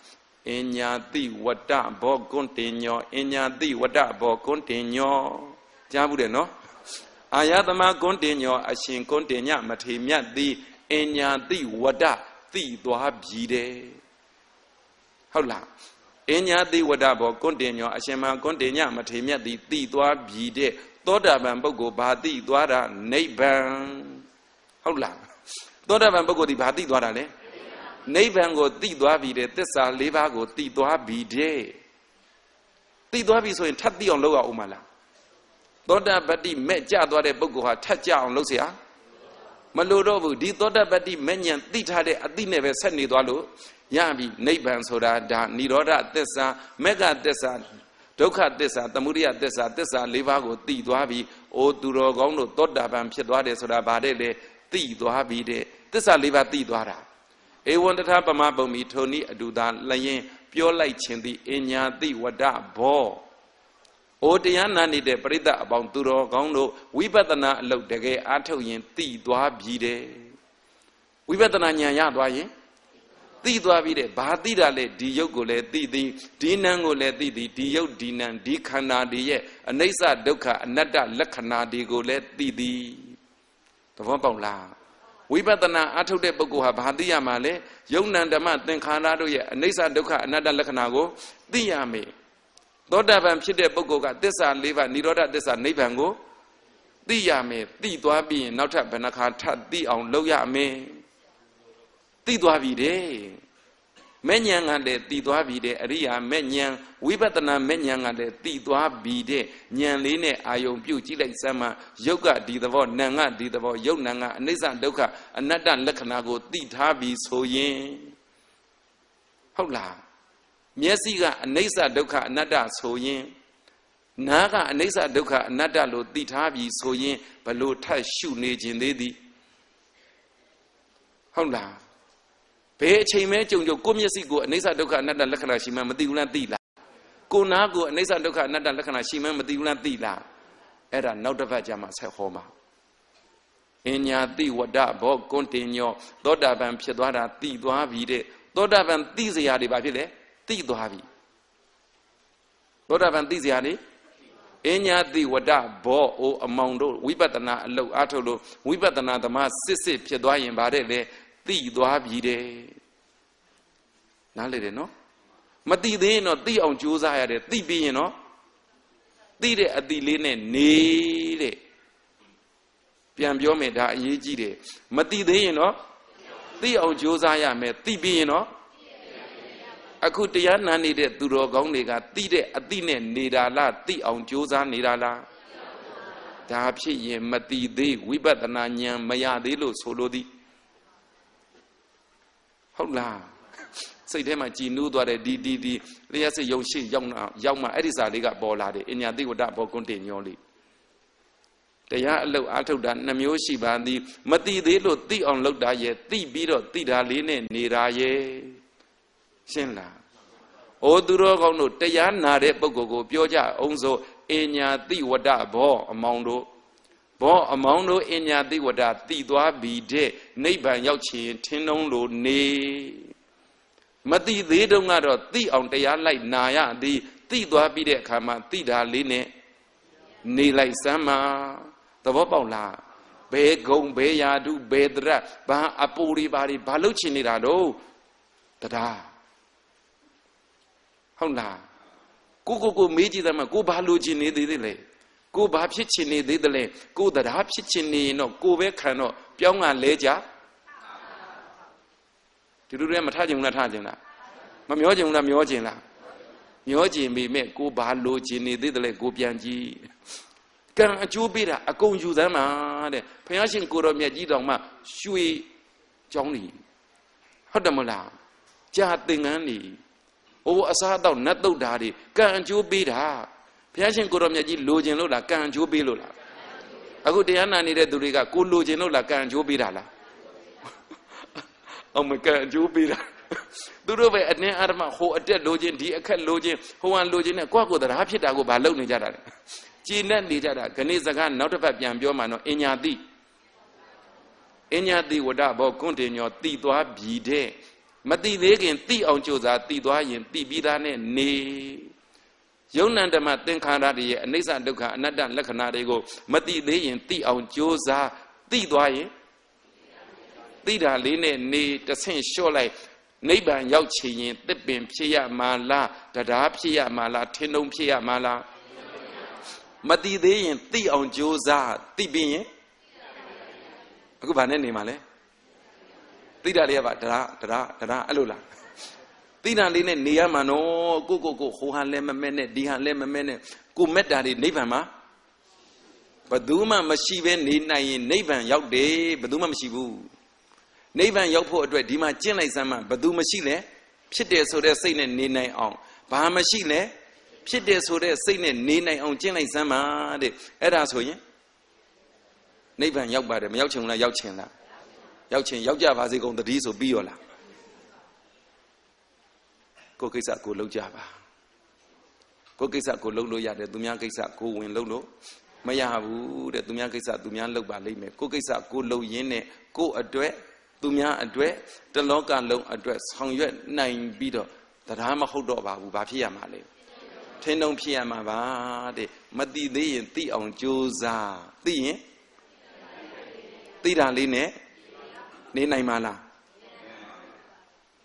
Speaker 1: အညာတိဝတ္တဘောကွန်တင်ညောအညာတိဝတ္တဘောကွန်တင်ညောကြားဘူးတယ်နော်အာယသမကွန်တင်ညောအရှင်ကွန်တင်ညမထေမြတ်သည်အညာတိဝတ္တသိသွားပြီတဲ့ဟုတ်လားအညာတိဝတ္တဘောကွန်တင်ညောအရှင်မကွန်တင်ညမထေမြတ်သည်သိသွားပြီတဲ့သောတာပန်ပုဂ္ဂိုလ်ဘာသိသွားတာနိဗ္ဗာန်ဟုတ်လားသောတာပန်ပုဂ္ဂိုလ်ဒီဘာသိသွားတာလဲ နိဗ္ဗာန်ကိုသိသွားပြီတဲ့သစ္စာ၄ပါးကိုသိသွားပြီတဲ့သိသွားပြီဆိုရင်ထပ်သိအောင်လုပ်ရအောင်မလားသောတာပတ္တိမဲ့ကြသွားတဲ့ပုဂ္ဂိုလ်ဟာထပ်ကြအောင်လုပ်เสียမလိုတော့ဘူးဒီသောတာပတ္တိမဲ့ညံသိထားတဲ့အတိနဲ့ပဲဆက်နေသွားလို့ရပြီနိဗ္ဗာန်ဆိုတာဒါនិရောဓသစ္စာမေဃသစ္စာဒုက္ခသစ္စာသမုဒယသစ္စာသစ္စာ၄ပါးကိုသိသွားပြီအိုသူတော်ကောင်းတို့သောတာပန်ဖြစ်သွားတယ်ဆိုတာဗါတဲ့လေသိသွားပြီတဲ့သစ္စာ၄ပါးသိသွားတာ ဧဝံတထပမပုံမီထိုနည်းအတူသာလျင်ပြောလိုက်ခြင်းသည်အညာတိဝဒဘောအိုတရားနာနေတဲ့ပရိသတ်အပေါင်းသူတော်ကောင်းတို့ဝိပဿနာအလုပ်တကယ်အားထုတ်ရင်သိသွားပြီတဲ့ဝိပဿနာဉာဏ်ရသွားရင်သိသွားပြီတဲ့ဘာသိတာလဲဒီယုတ်ကိုလည်းသိသည်ဒီနံကိုလည်းသိသည်ဒီယုတ်ဒီနံဒီခန္ဓာတွေရဲ့အနိစ္စဒုက္ခအနတ္တလက္ခဏာတွေကိုလည်းသိသည်သဘောပေါက်လား ဝိပဿနာအထုတ်တဲ့ပုဂ္ဂိုလ်ဟာဘာသိရမှာလဲယုံ nant ဓမ္မသင်္ခါရတို့ရဲ့အနိစ္စဒုက္ခအနတ္တလက္ခဏာကိုသိရမယ်သောတာပန်ဖြစ်တဲ့ပုဂ္ဂိုလ်ကသစ္စာ၄ပါးនិရောဓသစ္စာနိဗ္ဗာန်ကိုသိရမယ်သိသွားပြီးရင်နောက်ထပ်ဘယ်နှခါထပ်သိအောင်လုပ်ရမယ်သိသွားပြီတဲ့ မဲ့ဉဏ်ကလည်းတည်သွားပြီတဲ့အရိယာမဲ့ဉဏ်ဝိပဿနာမဲ့ဉဏ်ကလည်းတည်သွားပြီတဲ့ဉာဏ်လေးနဲ့အာယုံပြုတ်ကြည့်လိုက်စမ်းမှယုတ်ကဒီသဘောနံကဒီသဘောယုတ်နံကအနိစ္စဒုက္ခအနတ္တလက္ခဏာကိုသိထားပြီဆိုရင်ဟုတ်လားမျက်စိကအနိစ္စဒုက္ခအနတ္တဆိုရင်နားကအနိစ္စဒုက္ခအနတ္တလို့သိထားပြီဆိုရင်ဘလို့ထပ်ရှုနေခြင်းသေးသည်ဟုတ်လား ဘယ်အချိန်မဲကြုံကြုံကိုမျက်စိကိုအနိစ္စဒုက္ခအနတ္တလက္ခဏာရှိမှမသိဘူးလားသိလားကိုနားကိုအနိစ္စဒုက္ခအနတ္တလက္ခဏာရှိမှမသိဘူးလားသိလားအဲ့ဒါနောက်တစ်ပတ်ကြာမှဆက်ဟောမှာအညာတိဝဒဘောကွန်တင်ညောသောတာပန်ဖြစ်သွားတာသိသွားပြီတဲ့သောတာပန်သိစရာတွေဘာဖြစ်လဲသိသွားပြီသောတာပန်သိစရာတွေအညာတိဝဒဘောအိုအမောင်တို့ဝိပဿနာအလုတ်အားထုတ်လို့ဝိပဿနာသမားစစ်စစ်ဖြစ်သွားရင်ဗါတဲ့လေ သိသွားပြီတဲ့နားလေတယ်နော်မသိသေးရင်တော့သိအောင်ကြိုးစားရတယ်သိပြီးရင်တော့သိတဲ့အတိလေးနဲ့နေတဲ့ပြန်ပြောမယ်ဒါအရေးကြီးတယ်မသိသေးရင်တော့သိအောင်ကြိုးစားရမယ်သိပြီးရင်တော့အခုတရားနာနေတဲ့သူတော်ကောင်းတွေကသိတဲ့အတိနဲ့နေတာလားသိအောင်ကြိုးစားနေတာလားဒါဖြစ်ရင်မသိသေးဝိပဿနာဉာဏ်မရသေးလို့ဆိုလိုသည် ဟုတ်လားစိတ်ထဲမှာကြည်နူးသွားတဲ့ဒီဒီဒီလျှက်စိတ်ယုံရှိရောက်နာရောက်မှအဲ့ဒီစာလေးကပေါ်လာတယ်အညာတိဝတ္တဘောကွန်တင်ညောလေးတရားအလုတ်အားထုတ်တာနှမျိုးရှိပါသည်မတိသေးလို့သိအောင်လုပ်တာရဲ့သိပြီးတော့သိတာလေးနဲ့နေတာရဲ့ရှင်းလား။အိုသူတော်ကောင်းတို့တရားနာတဲ့ပုဂ္ဂိုလ်ကိုပြောကြအောင်ဆိုအညာတိဝတ္တဘောအမောင်တို့ ဘောအမောင်တို့အညာတိဝတ္တတိသွားပြီတဲ့နိဗ္ဗာန်ရောက်ချင်ထင်းလုံးလိုနေမတိသေးတုန်းကတော့သိအောင်တရားလိုက်နာရသည်သိသွားပြီးတဲ့အခါမှာသိတာလေးနဲ့နေလိုက်စမ်းမှာသဘောပေါက်လားဘယ်ဂုံဘယ်ယာတုဘယ်တရဘာအပူတွေဘာတွေဘာလို့ချင်နေတာတော့တရားဟုတ်လားကိုကိုကိုမေးကြည့်တယ်မှာကိုဘာလို့ချင်နေသေးသေးလဲ ကိုဘာဖြစ်ချင်နေသေးတယ်လဲကိုတရားဖြစ်ချင်နေရင်တော့ကိုပဲခံတော့ပြောင်းကလဲကြဒီလိုတွေမထချင်ဘူးလားထချင်လားမမျောချင်ဘူးလားမျောချင်လားမျောချင်ပေမဲ့ကိုဘာလို့ချင်နေသေးတယ်လဲကိုပြန်ကြည့်ကံအကျိုးပေးတာအကုန်ယူသမ်းပါတဲ့ဘုရားရှင်ကိုတော်မြတ်ကြီးတော်မှရွှေကြောင်းနေဟုတ်တယ်မလားကြာသင်္ကန်းနေအိုးအစားအသောက်နတ်တုတ်ဓာတွေကံအကျိုးပေးတာ ဘုရားရှင်ကိုတော်မြတ်ကြီးလိုချင်လို့လားကံအကျိုးပေးလို့လားအခုတရားနာနေတဲ့သူတွေကကိုလိုချင်လို့လားကံအကျိုးပေးတာလားအောင်မကံအကျိုးပေးတာသူတို့ပဲအတင်းအာရမဟိုအတက်လိုချင်ဒီအခက်လိုချင်ဟိုဟန်လိုချင်နဲ့ကိုယ့်ကိုယ်တရားဖြစ်တာကိုဘာလုပ်နေကြတာလဲကြည်နဲ့နေကြတာခဏစကားနောက်တစ်ပတ်ပြန်ပြောမှတော့အညာတိအညာတိဝဒဘောကွန်တင်ညောတိသွားပြီတဲ့မတိသေးခင်တိအောင်ကြိုးစားတိသွားရင်တိပြီးသားနဲ့နေ ယုံနံဓမ္မသင်္ခါရတွေရဲ့အနိစ္စဒုက္ခအနတ္တလက္ခဏာတွေကိုမတိသေးရင်တိအောင်ကြိုးစားတိသွားရင်တိတာလေးနဲ့နေတဆင့်လျှော့လိုက်နိဗ္ဗာန်ရောက်ချင်ရင်တစ်ပင်ဖြစ်ရမှာလားတရားဖြစ်ရမှာလားထင်းတုံးဖြစ်ရမှာလားမတိသေးရင်တိအောင်ကြိုးစားတိပြီးရင်အခုဗာနဲ့နေမှာလဲတိတာလေးကပါတရားတရားတရားအဲ့လိုလား တိတာလေးနဲ့နေရမှာနော်ကိုကိုကိုဟိုဟန်လဲမမဲနဲ့ဒီဟန်လဲမမဲနဲ့ကိုမက်တာတွေနိဗ္ဗာန်မှာဘယ်သူမှမရှိဘဲနေနိုင်ရင်နိဗ္ဗာန်ရောက်တယ်ဘယ်သူမှမရှိဘူးနိဗ္ဗာန်ရောက်ဖို့အတွက်ဒီမှာကျင့်လိုက်စမ်းမှဘယ်သူမရှိလဲဖြစ်တယ်ဆိုတဲ့စိတ်နဲ့နေနိုင်အောင်ဘာမရှိလဲဖြစ်တယ်ဆိုတဲ့စိတ်နဲ့နေနိုင်အောင်ကျင့်လိုက်စမ်းပါတဲ့အဲ့ဒါဆိုရင်နိဗ္ဗာန်ရောက်ပါတယ်မရောက်ချင်လားရောက်ချင်လားရောက်ချင်ရောက်ကြပါစေကုန်တတိဆိုပြီးရောလား ကိုကိစ္စကိုလုပ်ကြပါကိုကိစ္စကိုလုပ်လို့ရတယ်သူများကိစ္စကိုဝင်လုပ်လို့မရဘူးတဲ့သူများကိစ္စသူများလုပ်ပါလိမ့်မယ်ကိုကိစ္စကိုလုပ်ရင်းနဲ့ကိုအတွက်သူများအတွက်တလောကလုံးအတွက်ဆောင်ရွက်နိုင်ပြီးတော့တရားမဟုတ်တော့ပါဘူးဘာဖြစ်ရမှာလဲထင်းတုံဖြစ်ရမှာပါတဲ့မတိသေးရင်သိအောင်ကြိုးစားသိရင်သိတာလေးနဲ့နေနိုင်မှာလား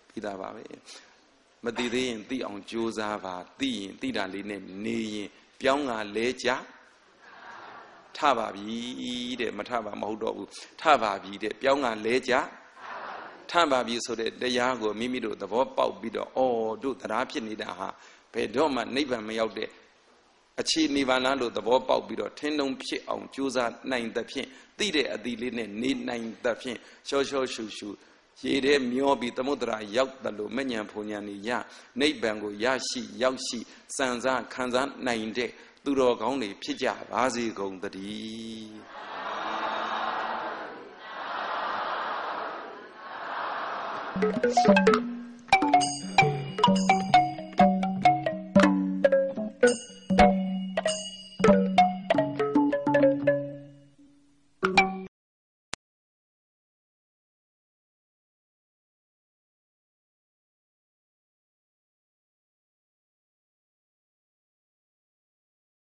Speaker 1: ပြီးသားပါပဲ မသိသေးရင်သိအောင်ကြိုးစားပါသိရင်သိတာလေးနဲ့နေရင်ပြောင်းကလဲကြထပါပြီတဲ့မထပါမဟုတ်တော့ဘူးထပါပြီတဲ့ပြောင်းကလဲကြထပါပြီဆိုတဲ့တရားကိုမိမိတို့သဘောပေါက်ပြီးတော့အော်တို့တရားဖြစ်နေတာဟာဘယ်တော့မှနိဗ္ဗာန်မရောက်တဲ့အခြေနိဗ္ဗာန်လို့သဘောပေါက်ပြီးတော့ထင်းတုံဖြစ်အောင်ကြိုးစားနိုင်သဖြင့်သိတဲ့အသီးလေးနဲ့နေနိုင်သဖြင့်ရှောရှောရှူရှူ ရေထဲမျောပြီးသမုဒ္ဒရာရောက်တယ်လို့မညံဖုန်ညာနေရနိဗ္ဗာန်ကိုရရှိရောက်ရှိစံစားခံစားနိုင်တဲ့သူတော်ကောင်းတွေဖြစ်ကြပါစေကုန်သတည်း